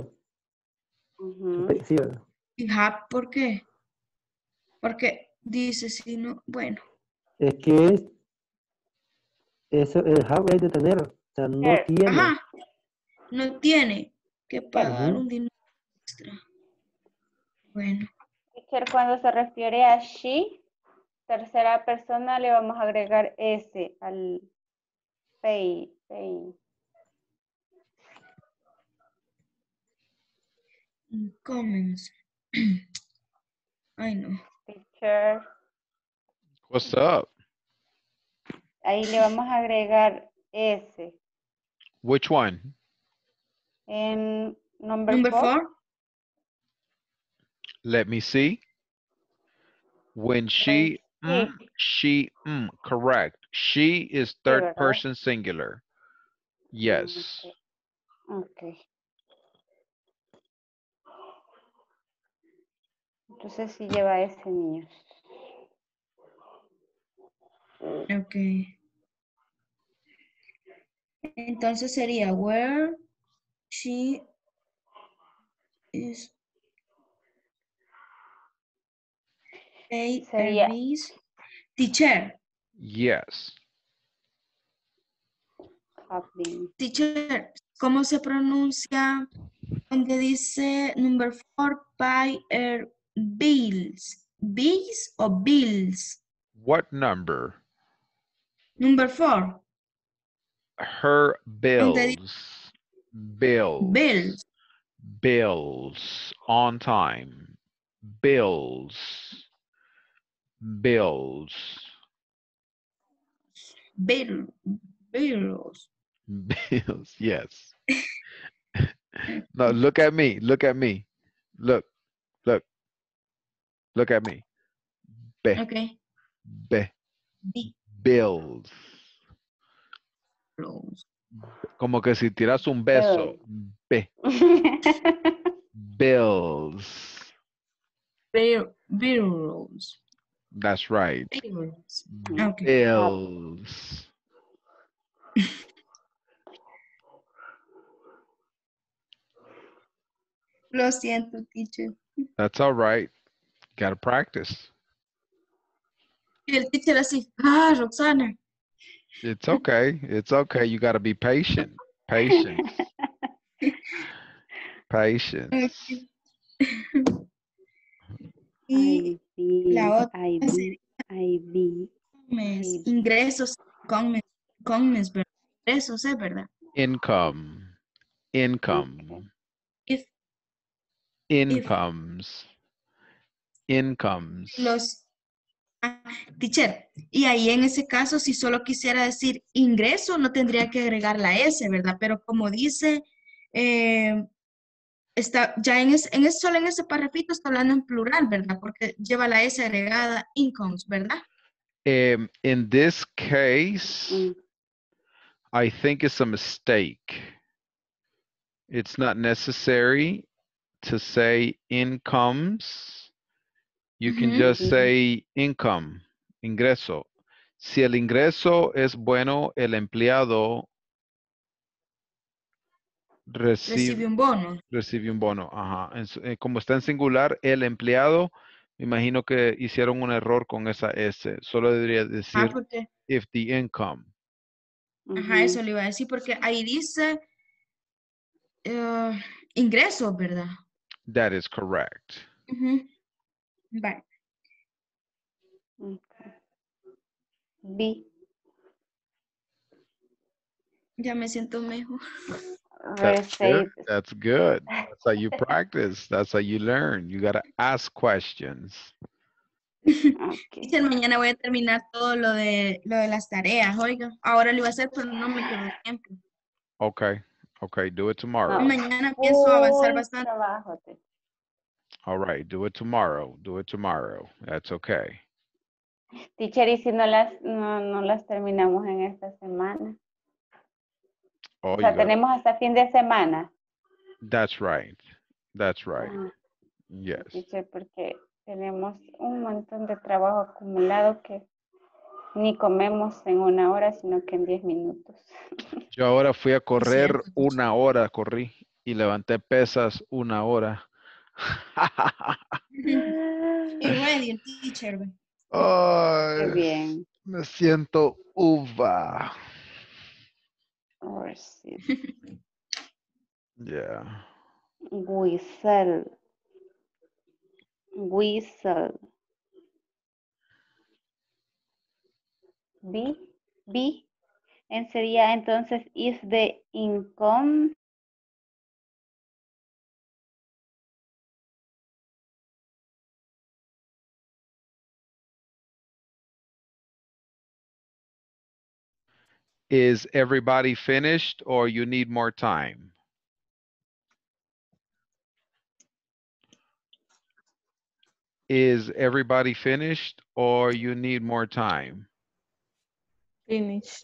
Sí, ¿verdad? Y have, ¿por qué? Porque dice si no, bueno. Es que es, eso, el have es de tener, o sea, no Her. tiene. Ajá. No tiene que pagar un dinero extra. Bueno. Teacher, cuando se refiere a she, tercera persona, le vamos a agregar S al pay. pay. Comments. Ay, no. Teacher, What's up? ahí le vamos a agregar S. Which one? En number, Number four, four. Let me see. When she, mm, she, mm, correct. She is third person singular. Yes. Ok. Entonces sí lleva S, niños. Ok. Entonces sería where she is pay Sería- service teacher. Yes. Have been. Teacher, ¿cómo se pronuncia donde dice number four pay er, bills? Bills o bills? What number? Number four, Her Donde di- bills. Bills. bills. Bills. On time. Bills. Bills. Bill, bills. Bills. Yes. no, look at me. Look at me. Look. Look. Look at me. Be. Okay. Be. Bi- Bills. bills. Como que si tiras un beso. Be. Bills. Bill, bills. That's right. Bills. Okay. Bills. Lo siento, teacher. That's all right. Gotta practice. El teacher así, ah, Roxana. It's okay. It's okay. You gotta be patient. Patience. Patience. Y la otra mes, ingresos, con mes, con. Ingresos, ¿es verdad? Income. Income. If Incomes. Incomes. los ah, teacher, y ahí en ese caso, si solo quisiera decir ingreso, no tendría que agregar la S, ¿verdad? Pero como dice, eh, está ya en, ese, en ese- solo en ese parrafito está hablando en plural, ¿verdad? Porque lleva la S agregada, incomes, ¿verdad? Um, in this case, I think it's a mistake. It's not necessary to say incomes. You can just say income, ingreso. Si el ingreso es bueno, el empleado Recibe recibe, un bono. recibe un bono. Ajá. En eh, como está en singular, el empleado, me imagino que hicieron un error con esa S. Solo debería Ah, decir porque, if the income. ajá, eso le iba a decir, porque ahí dice eh, ingresos, ¿verdad? That is correct. Ujú. Vale. B. Ya me siento mejor. That's good. That's good. That's how you practice. That's how you learn. You got to ask questions. Teacher, mañana voy a terminar todo lo de, lo de las tareas, oiga. Ahora lo iba a hacer, pero no me quedó tiempo. Okay. Okay. Do it tomorrow. Mañana pienso avanzar bastante. All right. Do it tomorrow. Do it tomorrow. That's okay. Teacher, y si no las, no, no las terminamos en esta semana. Oh, o sea, you got tenemos hasta fin de semana. That's right. That's right. Ah, Yes. teacher, porque tenemos un montón de trabajo acumulado que ni comemos en una hora, sino que en diez minutos. Yo ahora fui a correr una hora, corrí y levanté pesas una hora. Y ready, el teacher. ve. Ay, bien. Me siento uva. Receipt. Yeah. Whistle. Whistle. B. B. En sería entonces is the income. Is everybody finished or you need more time? Is everybody finished or you need more time? Finish.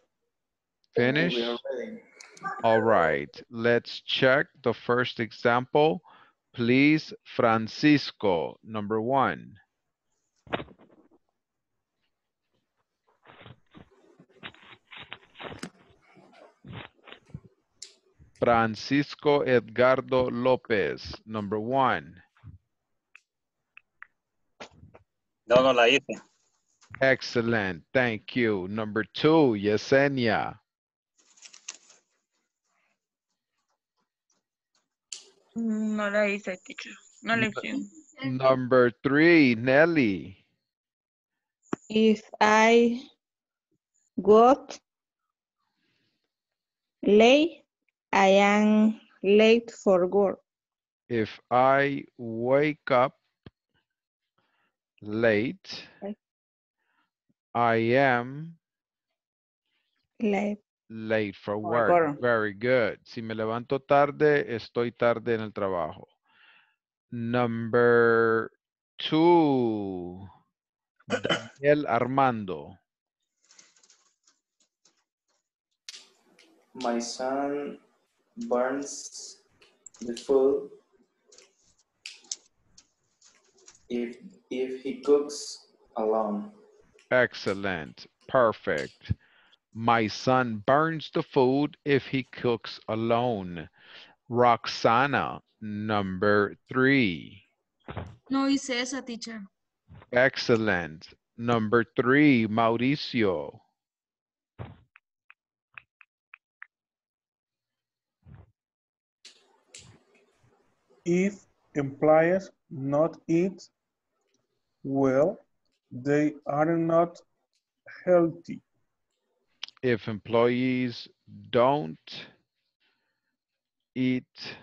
Finished? All right, let's check the first example. Please, Francisco, number one. Francisco Edgardo Lopez, number one. No, no la hice. Excellent, thank you. Number two, Yesenia. No la hice, teacher. No la hice. Number three, Nelly. If I got late, I am late for work. If I wake up late, I am Late. late for work. Very good. Si me levanto tarde, estoy tarde en el trabajo. Number two, Daniel Armando. My son burns the food if if he cooks alone. Excellent. Perfect. My son burns the food if he cooks alone. Roxana, number three. No hice esa, teacher. Excellent. Number three, Mauricio. If employees not eat well, they are not healthy. If employees don't eat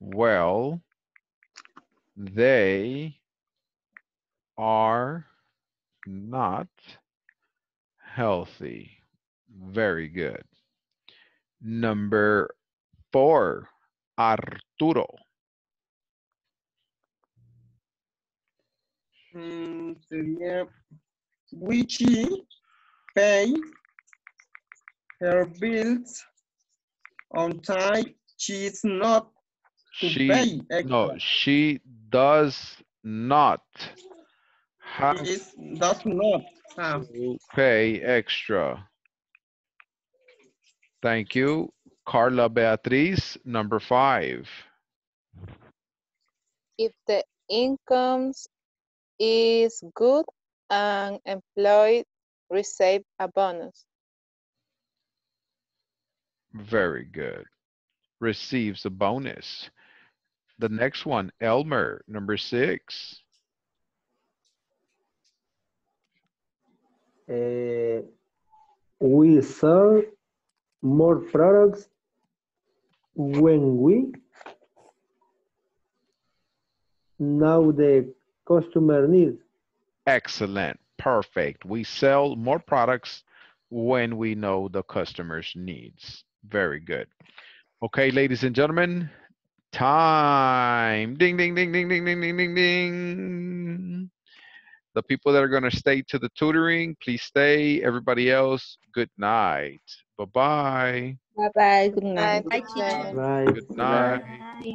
well, they are not healthy. Very good. Number four, Arturo. Mm, sería, which she pay her bills on time. She is not to She, pay no, extra. she does not have She is, does not have. to pay extra. Thank you. Carla Beatriz, number five. If the incomes is good, an employed receive a bonus. Very good. Receives a bonus. The next one, Elmer, number six. Eh, we sell more products when we know the customer needs. Excellent. Perfect. We sell more products when we know the customer's needs. Very good. Okay, ladies and gentlemen, time. Ding, ding, ding, ding, ding, ding, ding, ding, ding. The people that are going to stay to the tutoring, please stay. Everybody else, good night. Bye-bye. Bye-bye. Good night. Bye, teacher. Right.